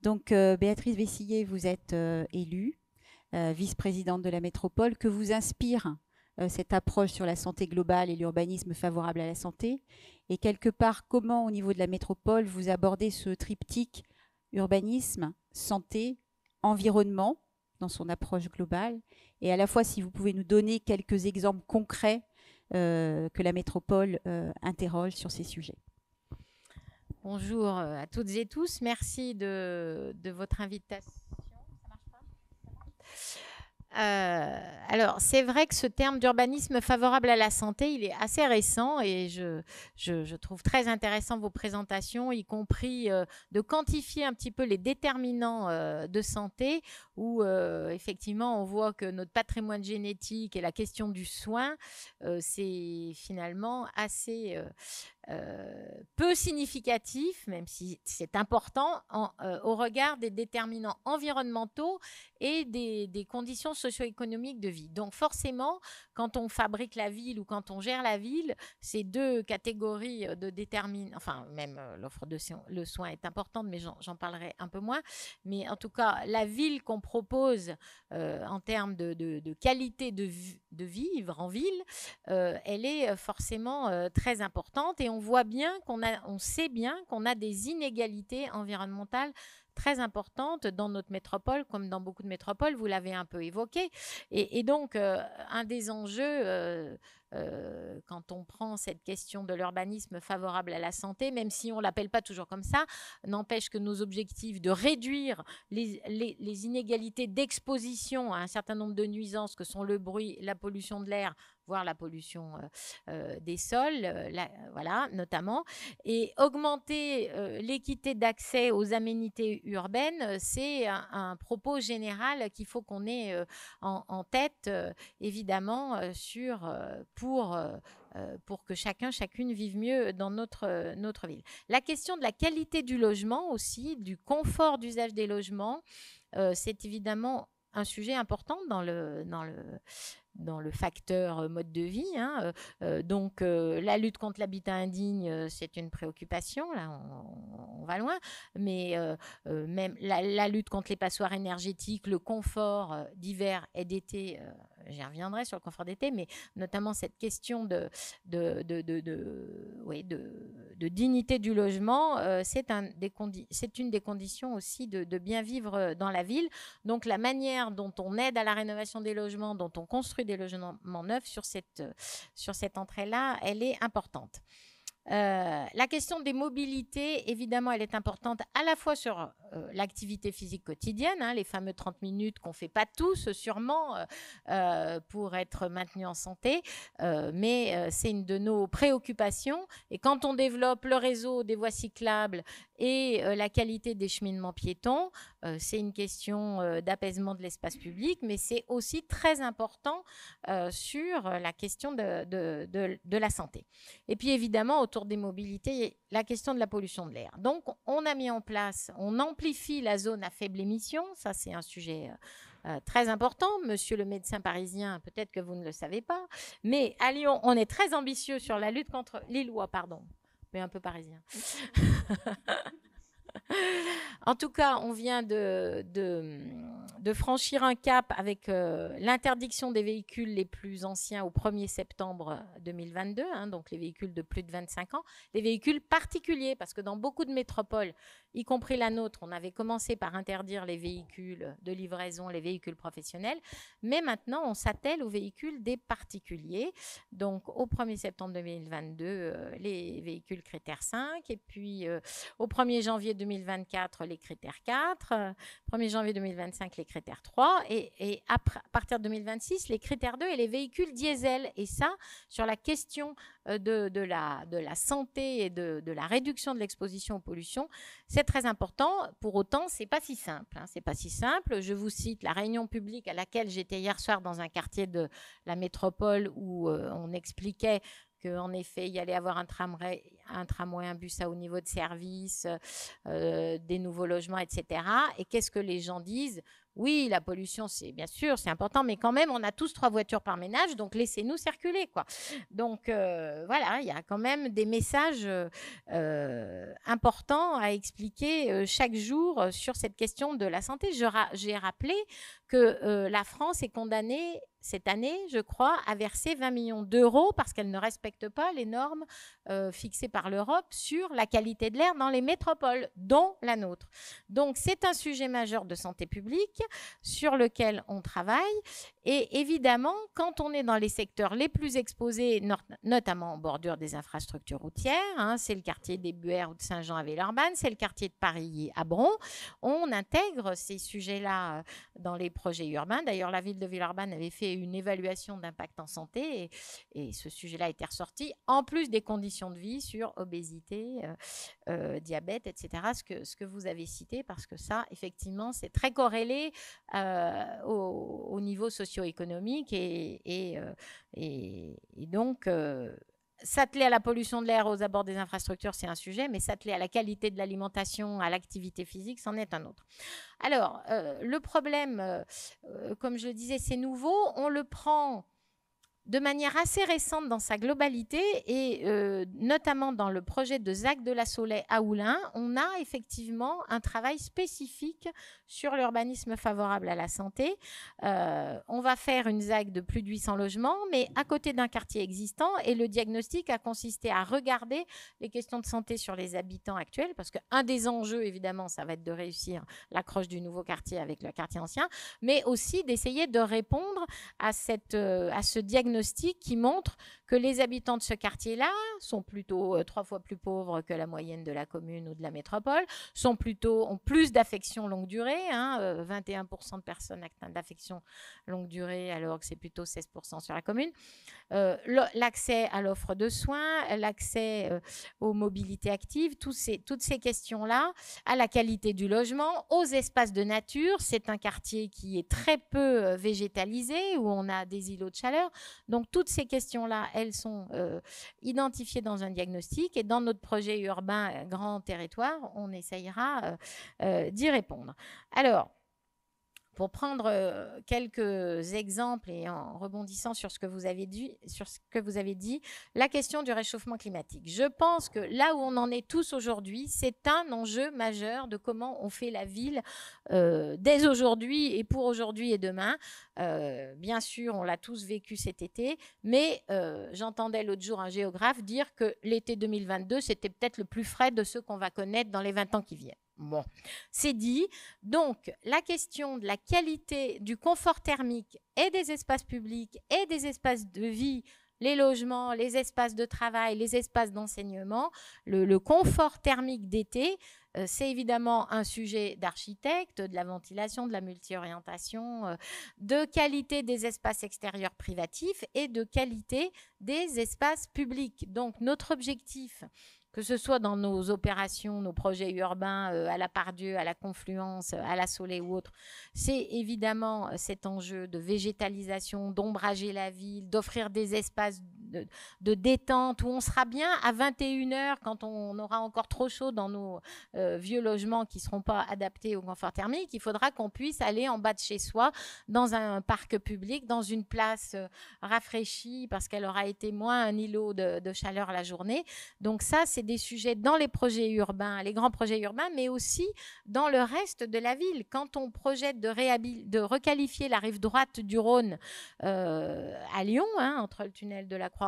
Donc, euh, Béatrice Vessillier, vous êtes euh, élue, euh, vice-présidente de la métropole. Que vous inspire cette approche sur la santé globale et l'urbanisme favorable à la santé et quelque part comment au niveau de la métropole vous abordez ce triptyque urbanisme, santé, environnement dans son approche globale et à la fois si vous pouvez nous donner quelques exemples concrets euh, que la métropole euh, interroge sur ces sujets. Bonjour euh, à toutes et tous, merci de, de votre invitation. Euh, alors, c'est vrai que ce terme d'urbanisme favorable à la santé, il est assez récent et je, trouve très intéressant vos présentations, y compris euh, de quantifier un petit peu les déterminants euh, de santé, où effectivement on voit que notre patrimoine génétique et la question du soin, c'est finalement assez peu significatif, même si c'est important, au regard des déterminants environnementaux et des, conditions socio-économiques de vie. Donc forcément, quand on fabrique la ville ou quand on gère la ville, ces deux catégories de déterminants, enfin même l'offre de le soin est importante, mais j'en parlerai un peu moins. Mais en tout cas, la ville qu'on propose en termes de, qualité de, de, vivre en ville, elle est forcément très importante. Et on voit bien qu'on a, on sait bien qu'on a des inégalités environnementales très importantes dans notre métropole, comme dans beaucoup de métropoles, vous l'avez un peu évoqué. Et, donc, euh, un des enjeux, euh, euh, quand on prend cette question de l'urbanisme favorable à la santé, même si on ne l'appelle pas toujours comme ça, n'empêche que nos objectifs de réduire les, les inégalités d'exposition à un certain nombre de nuisances que sont le bruit, la pollution de l'air, voire la pollution des sols, voilà, notamment. Et augmenter l'équité d'accès aux aménités urbaines, c'est un, propos général qu'il faut qu'on ait en, tête, évidemment, sur, pour pour que chacun, chacune vive mieux dans notre, notre ville. La question de la qualité du logement aussi, du confort d'usage des logements, c'est évidemment un sujet important dans le, dans le, dans le facteur euh, mode de vie. Hein, euh, euh, donc la lutte contre l'habitat indigne, c'est une préoccupation, là on, va loin, mais même la, lutte contre les passoires énergétiques, le confort d'hiver et d'été, j'y reviendrai sur le confort d'été, mais notamment cette question de, de, de, de, de dignité du logement, c'est un une des conditions aussi de, bien vivre dans la ville. Donc la manière dont on aide à la rénovation des logements, dont on construit des logements neufs sur cette, sur cette entrée-là, elle est importante. Euh, la question des mobilités, évidemment, elle est importante à la fois sur euh, l'activité physique quotidienne, hein, les fameux 30 minutes qu'on ne fait pas tous, sûrement, euh, pour être maintenu en santé, mais c'est une de nos préoccupations. Et quand on développe le réseau des voies cyclables et la qualité des cheminements piétons, c'est une question d'apaisement de l'espace public, mais c'est aussi très important sur la question de, la santé. Et puis évidemment, autour des mobilités, la question de la pollution de l'air. Donc on a mis en place, on amplifie la zone à faible émission, ça c'est un sujet... très important. Monsieur le médecin parisien, peut-être que vous ne le savez pas, mais à Lyon, on est très ambitieux sur la lutte contre les lois, pardon, mais un peu parisien. en tout cas, on vient de, franchir un cap avec euh, l'interdiction des véhicules les plus anciens au 1er septembre 2022, hein, donc les véhicules de plus de 25 ans, les véhicules particuliers, parce que dans beaucoup de métropoles, y compris la nôtre, on avait commencé par interdire les véhicules de livraison, les véhicules professionnels, mais maintenant on s'attelle aux véhicules des particuliers. Donc au 1er septembre 2022, euh, les véhicules critères 5, et puis euh, au 1er janvier 2024, les critères 4, 1er janvier 2025, les critères 3, et, à partir de 2026, les critères 2 et les véhicules diesel. Et ça, sur la question euh, de, la, de la santé et de, la réduction de l'exposition aux pollutions, c'est très important. Pour autant, c'est pas si simple. Hein. C'est pas si simple. Je vous cite la réunion publique à laquelle j'étais hier soir dans un quartier de la métropole où euh, on expliquait qu'en effet, il y allait avoir un tramway, un, un bus à haut niveau de service, euh, des nouveaux logements, etc. Et qu'est-ce que les gens disent? Oui, la pollution, c'est bien sûr, c'est important, mais quand même, on a tous trois voitures par ménage, donc laissez-nous circuler, quoi. Donc euh, voilà, il y a quand même des messages euh, importants à expliquer chaque jour sur cette question de la santé. J'ai rappelé que la France est condamnée cette année, je crois, a versé 20 millions d'euros parce qu'elle ne respecte pas les normes euh, fixées par l'Europe sur la qualité de l'air dans les métropoles, dont la nôtre. Donc c'est un sujet majeur de santé publique sur lequel on travaille. Et évidemment, quand on est dans les secteurs les plus exposés, notamment en bordure des infrastructures routières, hein, c'est le quartier des Buères ou de Saint-Jean à Villeurbanne, c'est le quartier de Paris à Bron, on intègre ces sujets-là euh, dans les projets urbains. D'ailleurs, la ville de Villeurbanne avait fait une évaluation d'impact en santé et, ce sujet-là été ressorti, en plus des conditions de vie sur obésité, euh, euh, diabète, etc., ce que, vous avez cité, parce que ça, effectivement, c'est très corrélé euh, au, niveau socio-économique et, et, et, donc s'atteler à la pollution de l'air aux abords des infrastructures, c'est un sujet, mais s'atteler à la qualité de l'alimentation, à l'activité physique, c'en est un autre. Alors, euh, le problème, euh, euh, comme je le disais, c'est nouveau. On le prend de manière assez récente dans sa globalité et euh, notamment dans le projet de ZAC de la Soleil à Oulin, on a effectivement un travail spécifique sur l'urbanisme favorable à la santé. Euh, on va faire une ZAC de plus de 800 logements, mais à côté d'un quartier existant et le diagnostic a consisté à regarder les questions de santé sur les habitants actuels parce qu'un des enjeux, évidemment, ça va être de réussir l'accroche du nouveau quartier avec le quartier ancien, mais aussi d'essayer de répondre à, cette, euh, à ce diagnostic qui montre que les habitants de ce quartier-là sont plutôt euh, trois fois plus pauvres que la moyenne de la commune ou de la métropole, sont plutôt ont plus d'affection longue durée, 21% hein, euh, de personnes atteintes d'affection longue durée, alors que c'est plutôt 16% sur la commune. Euh, l'accès à l'offre de soins, l'accès aux mobilités actives, ces, toutes ces questions-là, à la qualité du logement, aux espaces de nature. C'est un quartier qui est très peu végétalisé, où on a des îlots de chaleur. Donc toutes ces questions-là, elles sont euh, identifiées dans un diagnostic et dans notre projet urbain euh, grand territoire, on essayera euh, d'y répondre. Alors, pour prendre euh, quelques exemples et en rebondissant sur ce que vous avez dit, la question du réchauffement climatique. Je pense que là où on en est tous aujourd'hui, c'est un enjeu majeur de comment on fait la ville euh, dès aujourd'hui et pour aujourd'hui et demain. Euh, bien sûr, on l'a tous vécu cet été, mais j'entendais l'autre jour un géographe dire que l'été 2022, c'était peut-être le plus frais de ceux qu'on va connaître dans les 20 ans qui viennent. Bon, c'est dit. Donc, la question de la qualité du confort thermique et des espaces publics et des espaces de vie, les logements, les espaces de travail, les espaces d'enseignement, le, confort thermique d'été, euh, c'est évidemment un sujet d'architecte, de la ventilation, de la multi-orientation, euh, de qualité des espaces extérieurs privatifs et de qualité des espaces publics. Donc, notre objectif, que ce soit dans nos opérations, nos projets urbains euh, à la Pardieu, à la Confluence, à la Soleil ou autre, c'est évidemment cet enjeu de végétalisation, d'ombrager la ville, d'offrir des espaces de, détente où on sera bien à 21h quand on aura encore trop chaud dans nos euh, vieux logements qui ne seront pas adaptés au confort thermique. Il faudra qu'on puisse aller en bas de chez soi dans un parc public, dans une place euh, rafraîchie parce qu'elle aura été moins un îlot de, chaleur la journée. Donc ça, c'est des sujets dans les projets urbains, les grands projets urbains, mais aussi dans le reste de la ville. Quand on projette de, de requalifier la rive droite du Rhône euh, à Lyon, hein, entre le tunnel de la Croix-Rousse,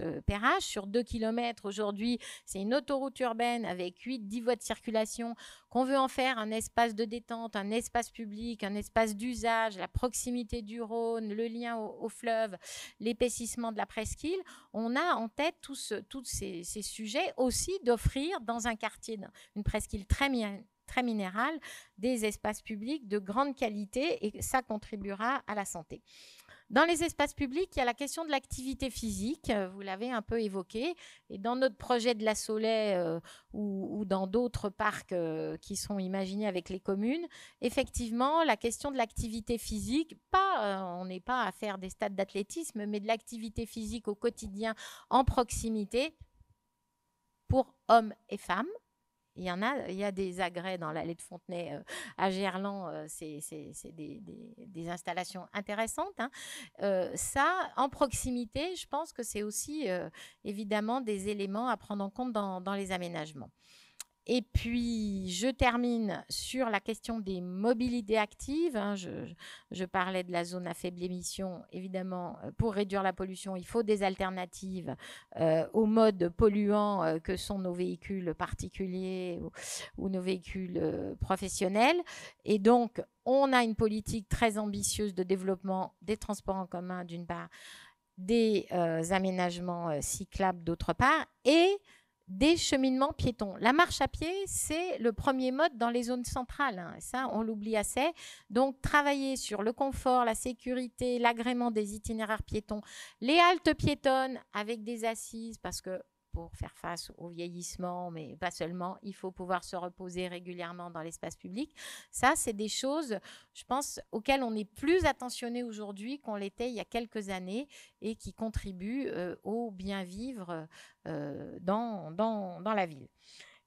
euh, Perrache, sur 2 km aujourd'hui, c'est une autoroute urbaine avec 8-10 voies de circulation, qu'on veut en faire un espace de détente, un espace public, un espace d'usage, la proximité du Rhône, le lien au, fleuve, l'épaississement de la presqu'île, on a en tête tous, ces, sujets aussi d'offrir dans un quartier, une presqu'île très minérale, des espaces publics de grande qualité et ça contribuera à la santé. Dans les espaces publics, il y a la question de l'activité physique, euh, vous l'avez un peu évoqué, et dans notre projet de la Soleil euh, ou, dans d'autres parcs euh, qui sont imaginés avec les communes, effectivement, la question de l'activité physique, pas, on n'est pas à faire des stades d'athlétisme, mais de l'activité physique au quotidien en proximité, pour hommes et femmes. Il y en a, il y a des agrès dans l'allée de Fontenay euh, à Gerland, euh, c'est des, installations intéressantes. Hein. Euh, ça, en proximité, je pense que c'est aussi évidemment des éléments à prendre en compte dans les aménagements. Et puis, je termine sur la question des mobilités actives. Hein. Je, parlais de la zone à faible émission. Évidemment, euh, pour réduire la pollution, il faut des alternatives euh, aux modes polluants euh, que sont nos véhicules particuliers ou, nos véhicules professionnels. Et donc, on a une politique très ambitieuse de développement des transports en commun, d'une part, des aménagements cyclables, d'autre part, et des cheminements piétons. La marche à pied, c'est le premier mode dans les zones centrales. Hein. Ça, on l'oublie assez. Donc, travailler sur le confort, la sécurité, l'agrément des itinéraires piétons, les haltes piétonnes avec des assises, parce que pour faire face au vieillissement, mais pas seulement. Il faut pouvoir se reposer régulièrement dans l'espace public. Ça, c'est des choses, je pense, auxquelles on est plus attentionné aujourd'hui qu'on l'était il y a quelques années et qui contribuent euh, au bien vivre euh, dans, dans, dans la ville.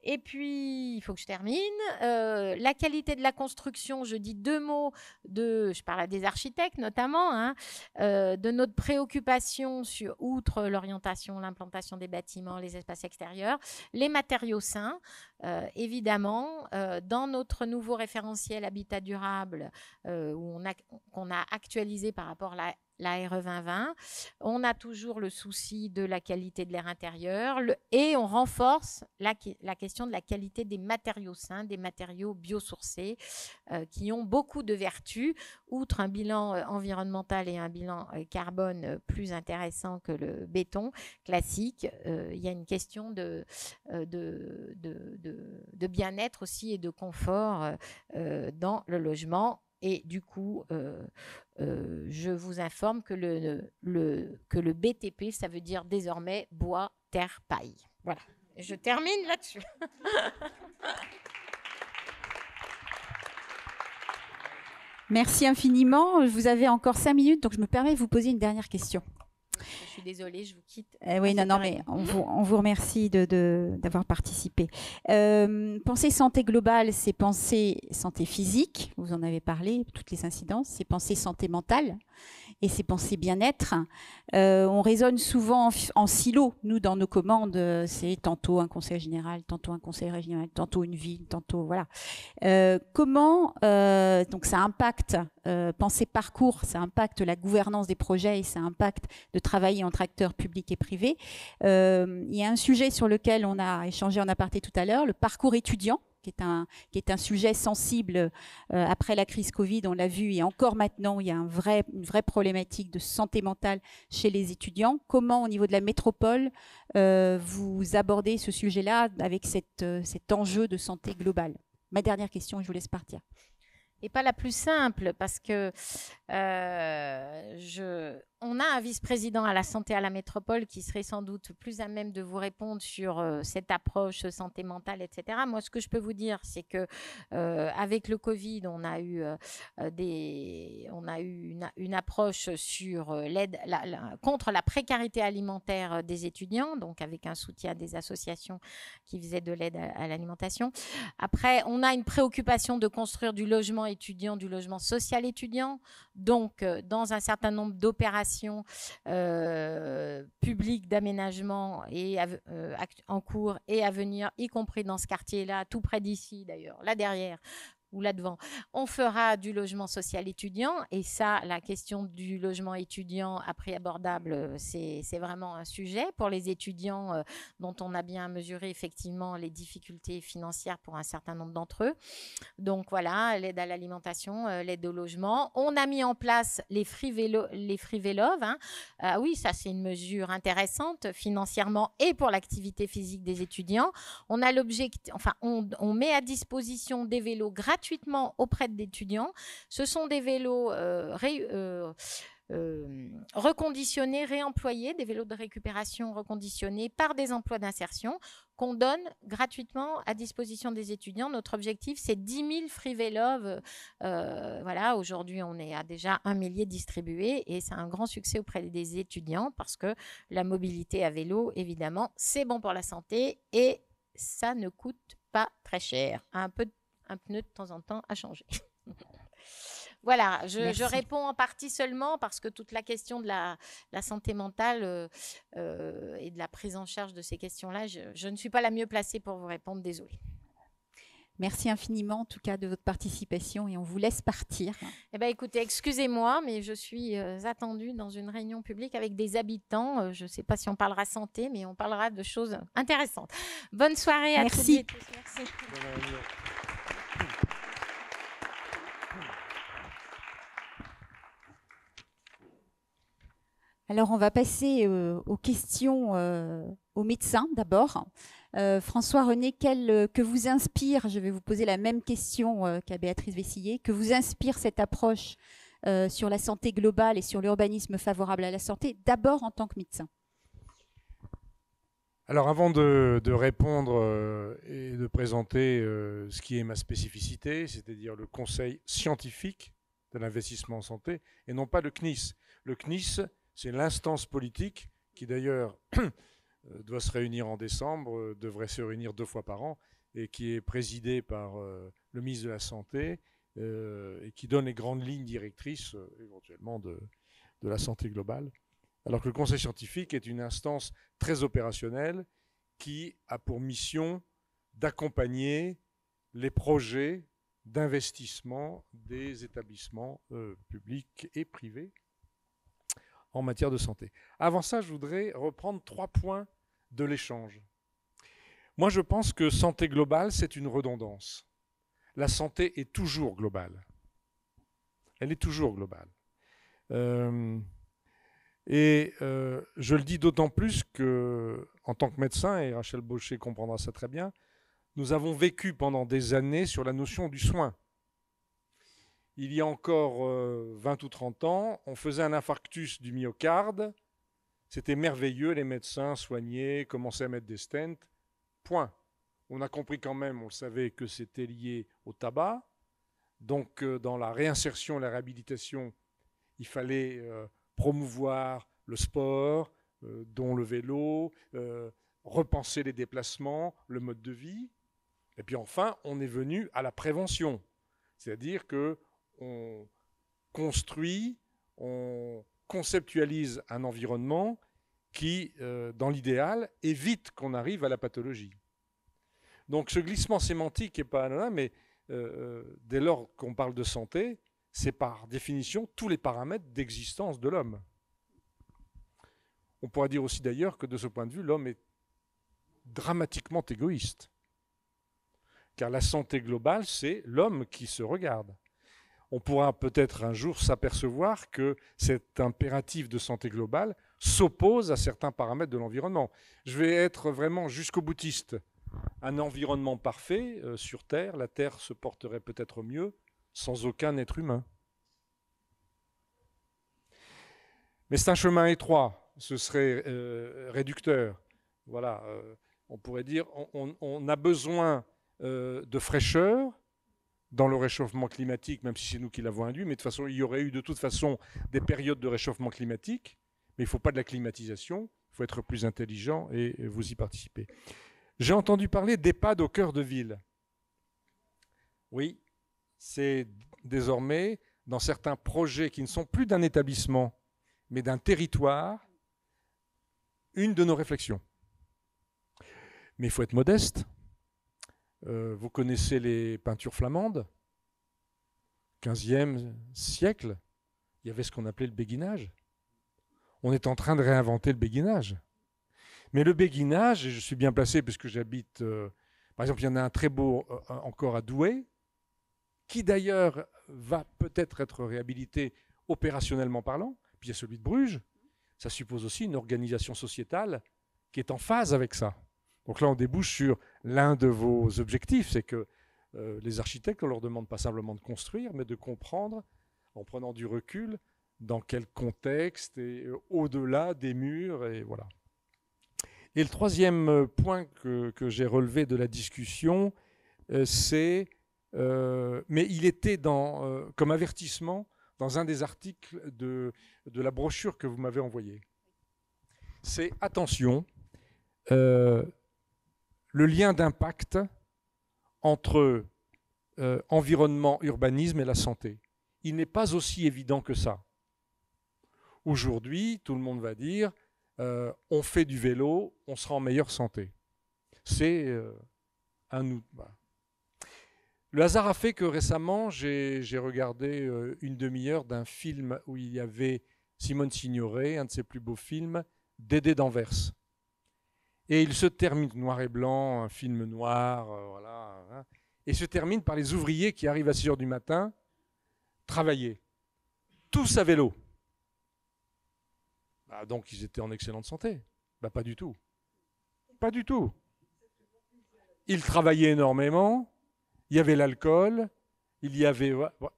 Et puis, il faut que je termine. Euh, la qualité de la construction, je dis deux mots de, je parle à des architectes notamment, hein, euh, de notre préoccupation sur, outre l'orientation, l'implantation des bâtiments, les espaces extérieurs, les matériaux sains, euh, évidemment, dans notre nouveau référentiel habitat durable, où on a, qu'on a actualisé par rapport à la la RE 2020. On a toujours le souci de la qualité de l'air intérieur et on renforce la, question de la qualité des matériaux sains, des matériaux biosourcés euh, qui ont beaucoup de vertus, outre un bilan euh, environnemental et un bilan euh, carbone plus intéressant que le béton classique. il y a une question de, bien-être aussi et de confort dans le logement et du coup, euh, euh, je vous informe que le, le, que le BTP, ça veut dire désormais bois, terre, paille. Voilà. Je termine là-dessus. Merci infiniment. Vous avez encore cinq minutes, donc je me permets de vous poser une dernière question. Je suis désolée, je vous quitte. Eh oui, non, non, mais on vous, on vous remercie d'avoir de, d'avoir participé. Euh, penser santé globale, c'est penser santé physique, vous en avez parlé, toutes les incidences, c'est penser santé mentale et c'est penser bien-être. Euh, on raisonne souvent en, silo. Nous, dans nos commandes, euh, c'est tantôt un conseil général, tantôt un conseil régional, tantôt une ville, tantôt voilà. Euh, comment donc ça impacte penser parcours, ça impacte la gouvernance des projets et ça impacte de travailler entre acteurs publics et privés. il y a un sujet sur lequel on a échangé en aparté tout à l'heure, le parcours étudiant qui est un, sujet sensible euh, après la crise Covid, on l'a vu, et encore maintenant, il y a une vraie problématique de santé mentale chez les étudiants. Comment, au niveau de la métropole, euh, vous abordez ce sujet-là avec euh, cet enjeu de santé globale? Ma dernière question, je vous laisse partir et pas la plus simple parce que euh, on a un vice-président à la santé à la métropole qui serait sans doute plus à même de vous répondre sur euh, cette approche santé mentale, etc. Moi, ce que je peux vous dire, c'est que euh, avec le Covid, on a eu on a eu une, approche sur l'aide contre la précarité alimentaire des étudiants, donc avec un soutien des associations qui faisaient de l'aide à l'alimentation. Après, on a une préoccupation de construire du logement du logement social étudiant. Donc, euh, dans un certain nombre d'opérations euh, publiques d'aménagement euh, en cours et à venir, y compris dans ce quartier-là, tout près d'ici d'ailleurs, là derrière, ou là-devant. On fera du logement social étudiant et ça, la question du logement étudiant à prix abordable, euh, c'est vraiment un sujet pour les étudiants euh, dont on a bien mesuré effectivement les difficultés financières pour un certain nombre d'entre eux. Donc voilà, l'aide à l'alimentation, euh, l'aide au logement. On a mis en place les free, vélo, les free Hein. Ah oui, ça c'est une mesure intéressante financièrement et pour l'activité physique des étudiants. On a l'objectif, enfin on met à disposition des vélos gratuits gratuitement auprès d'étudiants. Ce sont des vélos euh, euh, euh, reconditionnés, réemployés, des vélos de récupération reconditionnés par des emplois d'insertion qu'on donne gratuitement à disposition des étudiants. Notre objectif, c'est 10 000 free vélos. voilà, aujourd'hui, on est à déjà un millier distribués et c'est un grand succès auprès des étudiants parce que la mobilité à vélo, évidemment, c'est bon pour la santé et ça ne coûte pas très cher. Un peu de un pneu de temps en temps à changer. voilà, je, réponds en partie seulement parce que toute la question de la, santé mentale euh, euh, et de la prise en charge de ces questions-là, je, ne suis pas la mieux placée pour vous répondre, désolée. Merci infiniment en tout cas de votre participation et on vous laisse partir. Eh bien écoutez, excusez-moi, mais je suis euh, attendue dans une réunion publique avec des habitants. je ne sais pas si on parlera santé, mais on parlera de choses intéressantes. Bonne soirée à tous et tous. Merci. Alors, on va passer euh, aux questions euh, aux médecins d'abord. Euh, François René, que vous inspire, je vais vous poser la même question qu'à Béatrice Vessillier, que vous inspire cette approche sur la santé globale et sur l'urbanisme favorable à la santé, d'abord en tant que médecin? Alors avant de, répondre euh, et de présenter ce qui est ma spécificité, c'est-à-dire le conseil scientifique de l'investissement en santé, et non pas le CNIS. Le CNIS, c'est l'instance politique qui d'ailleurs doit se réunir en décembre, devrait se réunir deux fois par an, et qui est présidée par le ministre de la Santé, et qui donne les grandes lignes directrices éventuellement de la santé globale. Alors que le conseil scientifique est une instance très opérationnelle qui a pour mission d'accompagner les projets d'investissement des établissements euh, publics et privés en matière de santé. Avant ça, je voudrais reprendre trois points de l'échange. Moi, je pense que santé globale, c'est une redondance. La santé est toujours globale. Elle est toujours globale. Euh, et euh, je le dis d'autant plus que, en tant que médecin, et Rachel Baucher comprendra ça très bien, nous avons vécu pendant des années sur la notion du soin. Il y a encore 20 euh, ou 30 ans, on faisait un infarctus du myocarde, c'était merveilleux, les médecins soignaient, commençaient à mettre des stents, point. On a compris quand même, on le savait, que c'était lié au tabac. Donc euh, dans la réinsertion la réhabilitation, il fallait promouvoir le sport, euh, dont le vélo, euh, repenser les déplacements, le mode de vie. Et puis enfin, on est venu à la prévention, c'est-à-dire que on construit, on conceptualise un environnement qui, euh, dans l'idéal, évite qu'on arrive à la pathologie. Donc ce glissement sémantique n'est pas anodin, mais dès lors qu'on parle de santé, c'est par définition tous les paramètres d'existence de l'homme. On pourrait dire aussi d'ailleurs que de ce point de vue, l'homme est dramatiquement égoïste. Car la santé globale, c'est l'homme qui se regarde. On pourra peut-être un jour s'apercevoir que cet impératif de santé globale s'oppose à certains paramètres de l'environnement. Je vais être vraiment jusqu'au boutiste. Un environnement parfait euh, sur Terre, la Terre se porterait peut-être mieux, sans aucun être humain. Mais c'est un chemin étroit, ce serait euh, réducteur. Voilà, euh, on pourrait dire on, a besoin de fraîcheur dans le réchauffement climatique, même si c'est nous qui l'avons induit, mais de toute façon, il y aurait eu de toute façon des périodes de réchauffement climatique, mais il ne faut pas de la climatisation, il faut être plus intelligent et, vous y participez. J'ai entendu parler d'EHPAD au cœur de ville. Oui, c'est désormais dans certains projets qui ne sont plus d'un établissement, mais d'un territoire, une de nos réflexions. Mais il faut être modeste. Euh, vous connaissez les peintures flamandes? 15e siècle, il y avait ce qu'on appelait le béguinage. On est en train de réinventer le béguinage. Mais le béguinage, et je suis bien placé puisque j'habite, euh, par exemple, il y en a un très beau euh, encore à Douai, qui d'ailleurs va peut-être être réhabilité opérationnellement parlant. Puis il y a celui de Bruges. Ça suppose aussi une organisation sociétale qui est en phase avec ça. Donc là, on débouche sur l'un de vos objectifs, c'est que euh, les architectes, on leur demande pas simplement de construire, mais de comprendre, en prenant du recul, dans quel contexte et euh, au-delà des murs, et voilà. Et le troisième euh, point que, j'ai relevé de la discussion, c'est mais il était dans, comme avertissement dans un des articles de, de la brochure que vous m'avez envoyée. C'est attention, le lien d'impact entre environnement, urbanisme et la santé. Il n'est pas aussi évident que ça. Aujourd'hui, tout le monde va dire, on fait du vélo, on sera en meilleure santé. C'est un outil. Le hasard a fait que récemment, j'ai regardé euh, une demi-heure d'un film où il y avait Simone Signoret, un de ses plus beaux films, Dédé d'Anvers. Et il se termine, noir et blanc, un film noir, euh, voilà, hein, et se termine par les ouvriers qui arrivent à 6 heures du matin travailler. Tous à vélo. Bah, donc ils étaient en excellente santé. Bah, pas du tout. Pas du tout. Ils travaillaient énormément, il y avait l'alcool, il y avait...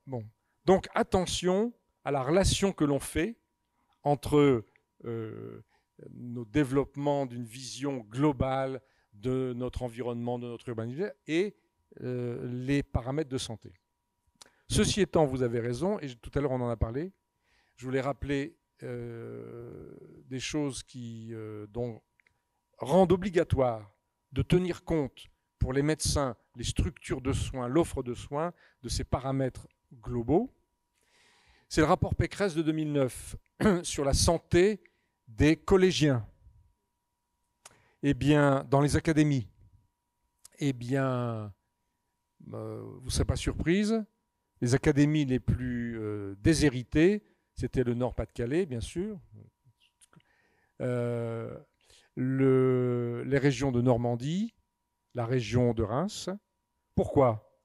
Bon. Donc attention à la relation que l'on fait entre euh, nos développements d'une vision globale de notre environnement, de notre urbanisme et les paramètres de santé. Ceci étant, vous avez raison, et tout à l'heure on en a parlé, je voulais rappeler des choses qui dont rendent obligatoire de tenir compte pour les médecins, les structures de soins, l'offre de soins, de ces paramètres globaux. C'est le rapport Pécresse de 2009 sur la santé des collégiens. Eh bien, dans les académies, eh bien, euh, vous ne serez pas surprise, les académies les plus euh, déshéritées, c'était le Nord-Pas-de-Calais, bien sûr, euh, les régions de Normandie, la région de Reims. Pourquoi?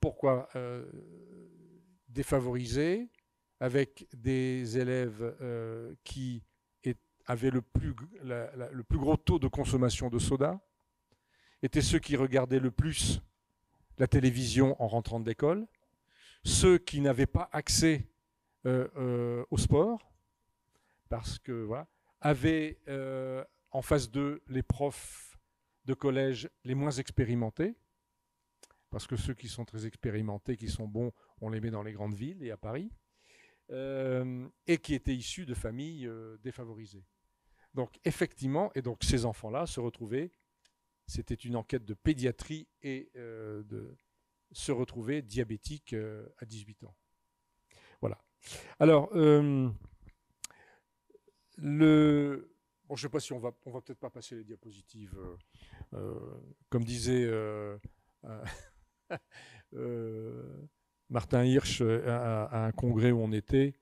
Pourquoi défavorisés avec des élèves qui avaient le plus, le plus gros taux de consommation de soda, étaient ceux qui regardaient le plus la télévision en rentrant de l'école, ceux qui n'avaient pas accès euh, au sport, parce que voilà, avaient en face d'eux les profs de collège les moins expérimentés, parce que ceux qui sont très expérimentés, qui sont bons, on les met dans les grandes villes et à Paris, euh, et qui étaient issus de familles euh, défavorisées. Donc effectivement, et donc ces enfants-là se retrouvaient, c'était une enquête de pédiatrie et euh, de se retrouver diabétiques à 18 ans. Voilà. Alors, le, je ne sais pas si on va, on va peut-être pas passer les diapositives. Euh, euh, comme disait euh, Martin Hirsch à, un congrès où on était,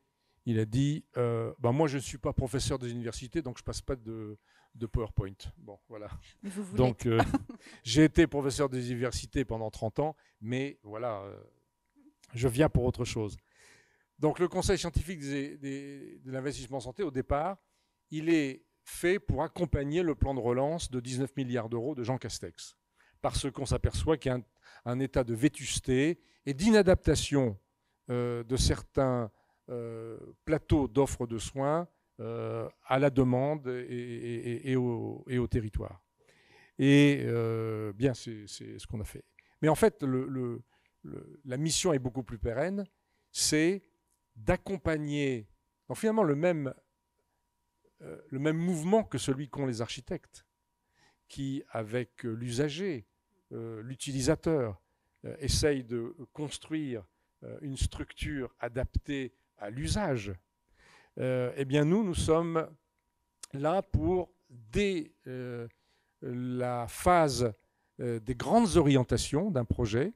il a dit bah, Moi, je ne suis pas professeur des universités, donc je ne passe pas de, PowerPoint. Bon, voilà. donc, j'ai été professeur des universités pendant 30 ans, mais voilà, je viens pour autre chose. Donc, le Conseil scientifique de l'investissement santé, au départ, il est fait pour accompagner le plan de relance de 19 milliards d'euros de Jean Castex. Parce qu'on s'aperçoit qu'il y a un, état de vétusté et d'inadaptation euh, de certains euh, plateaux d'offres de soins euh, à la demande et, au, territoire. Et bien, c'est ce qu'on a fait. Mais en fait, la mission est beaucoup plus pérenne, c'est d'accompagner, finalement le même euh, mouvement que celui qu'ont les architectes, qui, avec euh, l'usager, euh, l'utilisateur, essayent de construire une structure adaptée à l'usage, eh bien nous, nous sommes là pour, dès la phase des grandes orientations d'un projet,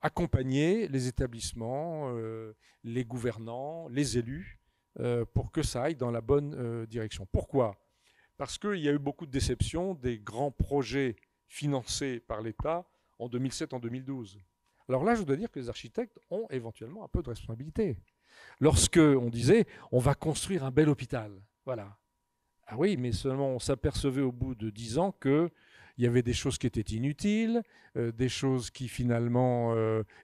accompagner les établissements, les gouvernants, les élus euh, pour que ça aille dans la bonne euh, direction. Pourquoi? Parce qu'il y a eu beaucoup de déceptions des grands projets financés par l'État en 2007, en 2012. Alors là, je dois dire que les architectes ont éventuellement un peu de responsabilité. Lorsque on disait on va construire un bel hôpital, voilà. Ah oui, mais seulement on s'apercevait au bout de dix ans que il y avait des choses qui étaient inutiles, euh, des choses qui finalement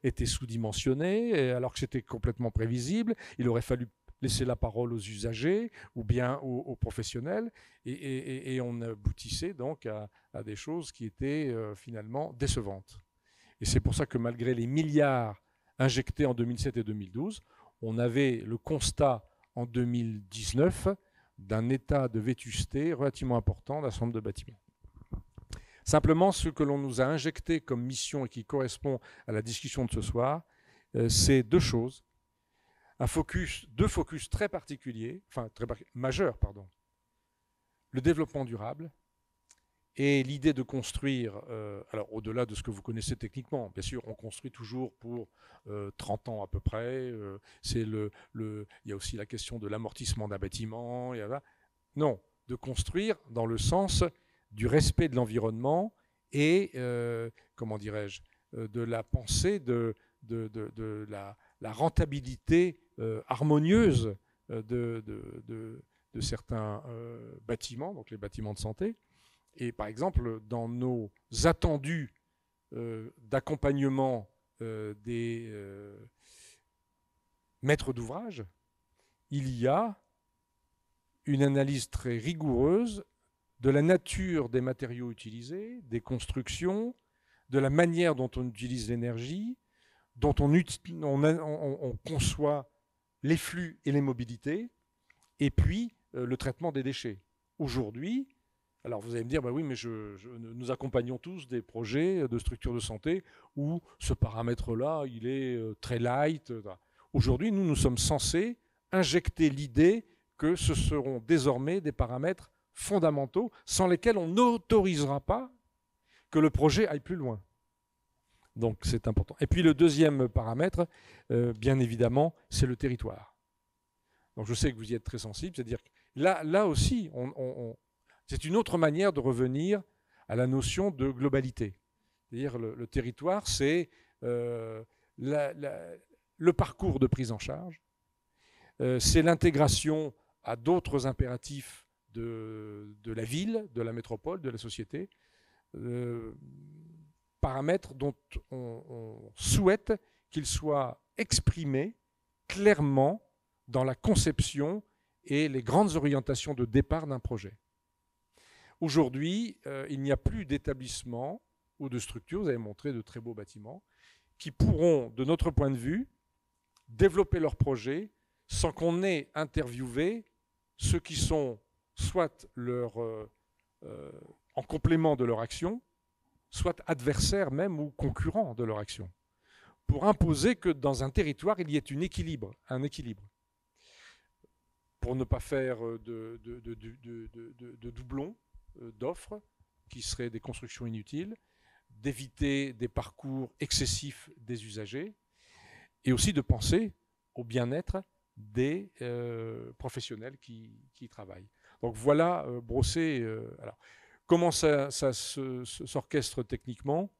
étaient sous-dimensionnées, alors que c'était complètement prévisible. Il aurait fallu laisser la parole aux usagers ou bien aux, professionnels, et, on aboutissait donc à, des choses qui étaient euh, finalement décevantes. Et c'est pour ça que malgré les milliards injectés en 2007 et 2012, on avait le constat en 2019 d'un état de vétusté relativement important d'un certain nombre de bâtiments. Simplement, ce que l'on nous a injecté comme mission et qui correspond à la discussion de ce soir, euh, c'est deux choses un focus, deux focus très particuliers, enfin très majeurs, pardon. Le développement durable et l'idée de construire, euh, alors au-delà de ce que vous connaissez techniquement, bien sûr, on construit toujours pour 30 euh, ans à peu près. Euh, c'est le, il y a aussi la question de l'amortissement d'un bâtiment. Non, de construire dans le sens du respect de l'environnement et, comment dirais-je, de la pensée de, de, de, la, la, rentabilité euh, harmonieuse euh, de, certains euh, bâtiments, donc les bâtiments de santé. Et par exemple, dans nos attendus d'accompagnement des maîtres d'ouvrage, il y a une analyse très rigoureuse de la nature des matériaux utilisés, des constructions, de la manière dont on utilise l'énergie, dont on, on, conçoit les flux et les mobilités, et puis euh, le traitement des déchets. Aujourd'hui, alors vous allez me dire, bah oui, mais nous accompagnons tous des projets de structures de santé où ce paramètre-là, il est euh, très light. Aujourd'hui, nous, nous sommes censés injecter l'idée que ce seront désormais des paramètres fondamentaux sans lesquels on n'autorisera pas que le projet aille plus loin. Donc c'est important. Et puis le deuxième paramètre, euh, bien évidemment, c'est le territoire. Donc je sais que vous y êtes très sensible, c'est-à-dire que là, là aussi, c'est une autre manière de revenir à la notion de globalité. C'est-à-dire le, le territoire, c'est euh, le parcours de prise en charge, euh, c'est l'intégration à d'autres impératifs de, la ville, de la métropole, de la société, euh, paramètres dont on, souhaite qu'ils soient exprimés clairement dans la conception et les grandes orientations de départ d'un projet. Aujourd'hui, euh, il n'y a plus d'établissements ou de structures, vous avez montré de très beaux bâtiments, qui pourront, de notre point de vue, développer leurs projets sans qu'on ait interviewé ceux qui sont soit leur, euh, euh, en complément de leur action, soit adversaires même ou concurrents de leur action, pour imposer que dans un territoire, il y ait un équilibre. Pour ne pas faire de, doublons d'offres, qui seraient des constructions inutiles, d'éviter des parcours excessifs des usagers, et aussi de penser au bien-être des euh, professionnels qui, y travaillent. Donc voilà, euh, brossé. Euh, comment ça, s'orchestre techniquement?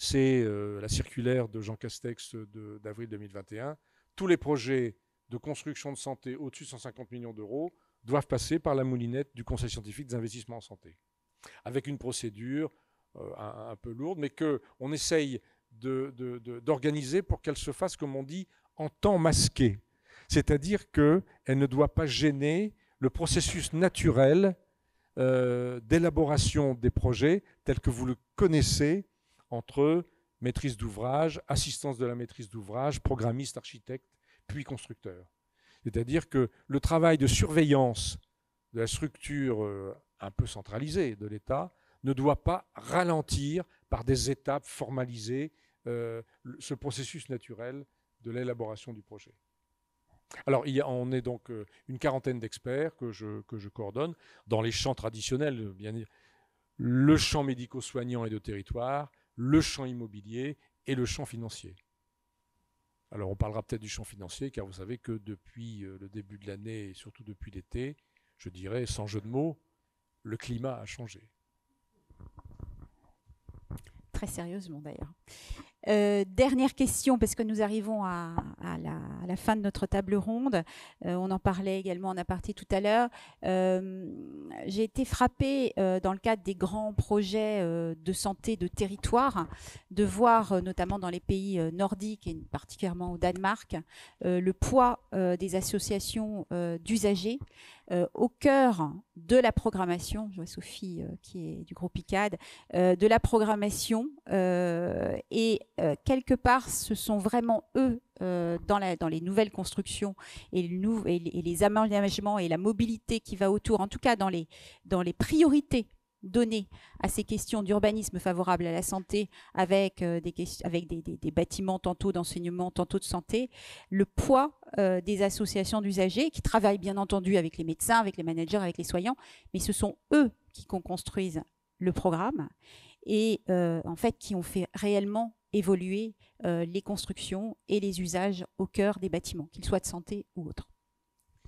C'est la circulaire de Jean Castex d'avril 2021. Tous les projets de construction de santé au-dessus de 150 millions d'euros doivent passer par la moulinette du Conseil scientifique des investissements en santé, avec une procédure un, peu lourde, mais qu'on essaye d'organiser pour qu'elle se fasse, comme on dit, en temps masqué c'est-à-dire qu'elle ne doit pas gêner le processus naturel euh, d'élaboration des projets tels que vous le connaissez entre maîtrise d'ouvrage, assistance de la maîtrise d'ouvrage, programmiste, architecte, puis constructeur. C'est-à-dire que le travail de surveillance de la structure euh, un peu centralisée de l'État ne doit pas ralentir par des étapes formalisées euh, ce processus naturel de l'élaboration du projet. Alors, on est donc euh, une quarantaine d'experts que je, coordonne dans les champs traditionnels, le champ médico-soignant et de territoire, le champ immobilier et le champ financier. Alors, on parlera peut-être du champ financier, car vous savez que depuis euh, le début de l'année et surtout depuis l'été, je dirais, sans jeu de mots, le climat a changé. Très sérieusement d'ailleurs. Euh, dernière question, parce que nous arrivons à, la, fin de notre table ronde. Euh, on en parlait également en aparté tout à l'heure. Euh, j'ai été frappée dans le cadre des grands projets de santé de territoire de voir, notamment dans les pays nordiques et particulièrement au Danemark, le poids des associations d'usagers euh, au cœur de la programmation, je vois Sophie euh, qui est du groupe ICAD, euh, de la programmation. et quelque part, ce sont vraiment eux, dans, les nouvelles constructions et, et, les aménagements et la mobilité qui va autour, en tout cas dans les priorités donner à ces questions d'urbanisme favorable à la santé avec, euh, des, avec des, bâtiments tantôt d'enseignement, tantôt de santé, le poids euh, des associations d'usagers qui travaillent bien entendu avec les médecins, avec les managers, avec les soignants, mais ce sont eux qui construisent le programme et euh, en fait qui ont fait réellement évoluer les constructions et les usages au cœur des bâtiments, qu'ils soient de santé ou autres.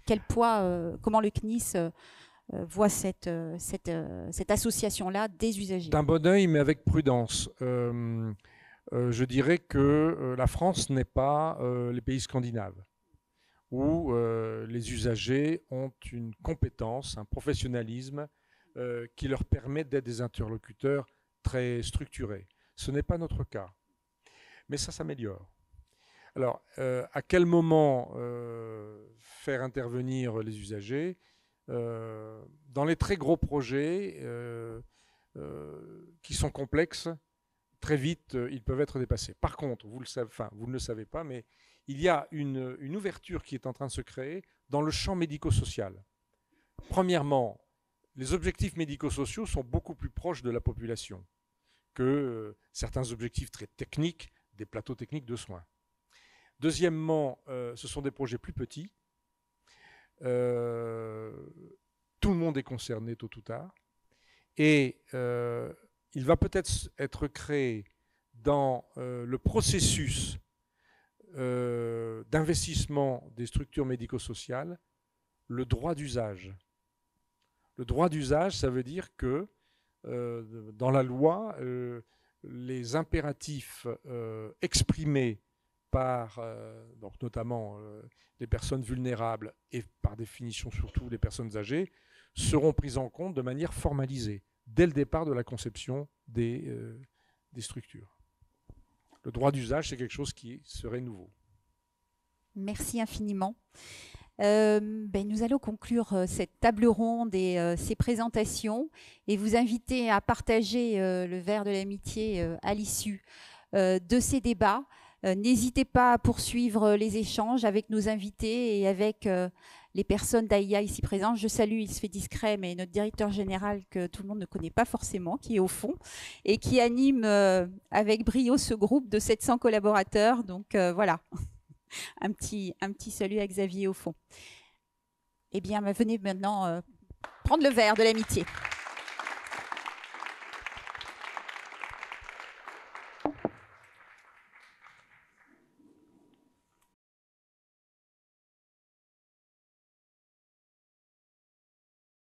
Quel poids, comment le CNIS euh, voit cette, euh, euh, cette association-là des usagers D'un bon oeil, mais avec prudence. je dirais que la France n'est pas les pays scandinaves, où les usagers ont une compétence, un professionnalisme qui leur permet d'être des interlocuteurs très structurés. Ce n'est pas notre cas. Mais ça s'améliore. Alors, à quel moment faire intervenir les usagers? Dans les très gros projets qui sont complexes, très vite, ils peuvent être dépassés. Par contre, vous, le savez, vous ne le savez pas, mais il y a une, ouverture qui est en train de se créer dans le champ médico-social. Premièrement, les objectifs médico-sociaux sont beaucoup plus proches de la population que euh, certains objectifs très techniques des plateaux techniques de soins. Deuxièmement, euh, ce sont des projets plus petits. Euh, tout le monde est concerné tôt ou tard. Et il va peut-être être créé dans le processus d'investissement des structures médico-sociales le droit d'usage. Le droit d'usage, ça veut dire que euh, dans la loi, euh, les impératifs euh, exprimés par donc notamment les personnes vulnérables et par définition surtout les personnes âgées seront prises en compte de manière formalisée dès le départ de la conception des, des structures. Le droit d'usage, c'est quelque chose qui serait nouveau. Merci infiniment. Euh, ben, nous allons conclure euh, cette table ronde et euh, ces présentations et vous inviter à partager le verre de l'amitié à l'issue de ces débats. N'hésitez pas à poursuivre les échanges avec nos invités et avec les personnes d'AIA ici présentes. Je salue, il se fait discret, mais notre directeur général que tout le monde ne connaît pas forcément, qui est au fond et qui anime avec brio ce groupe de 700 collaborateurs. Donc voilà. un, petit, un petit salut à Xavier au fond. Eh bien, venez maintenant euh, prendre le verre de l'amitié.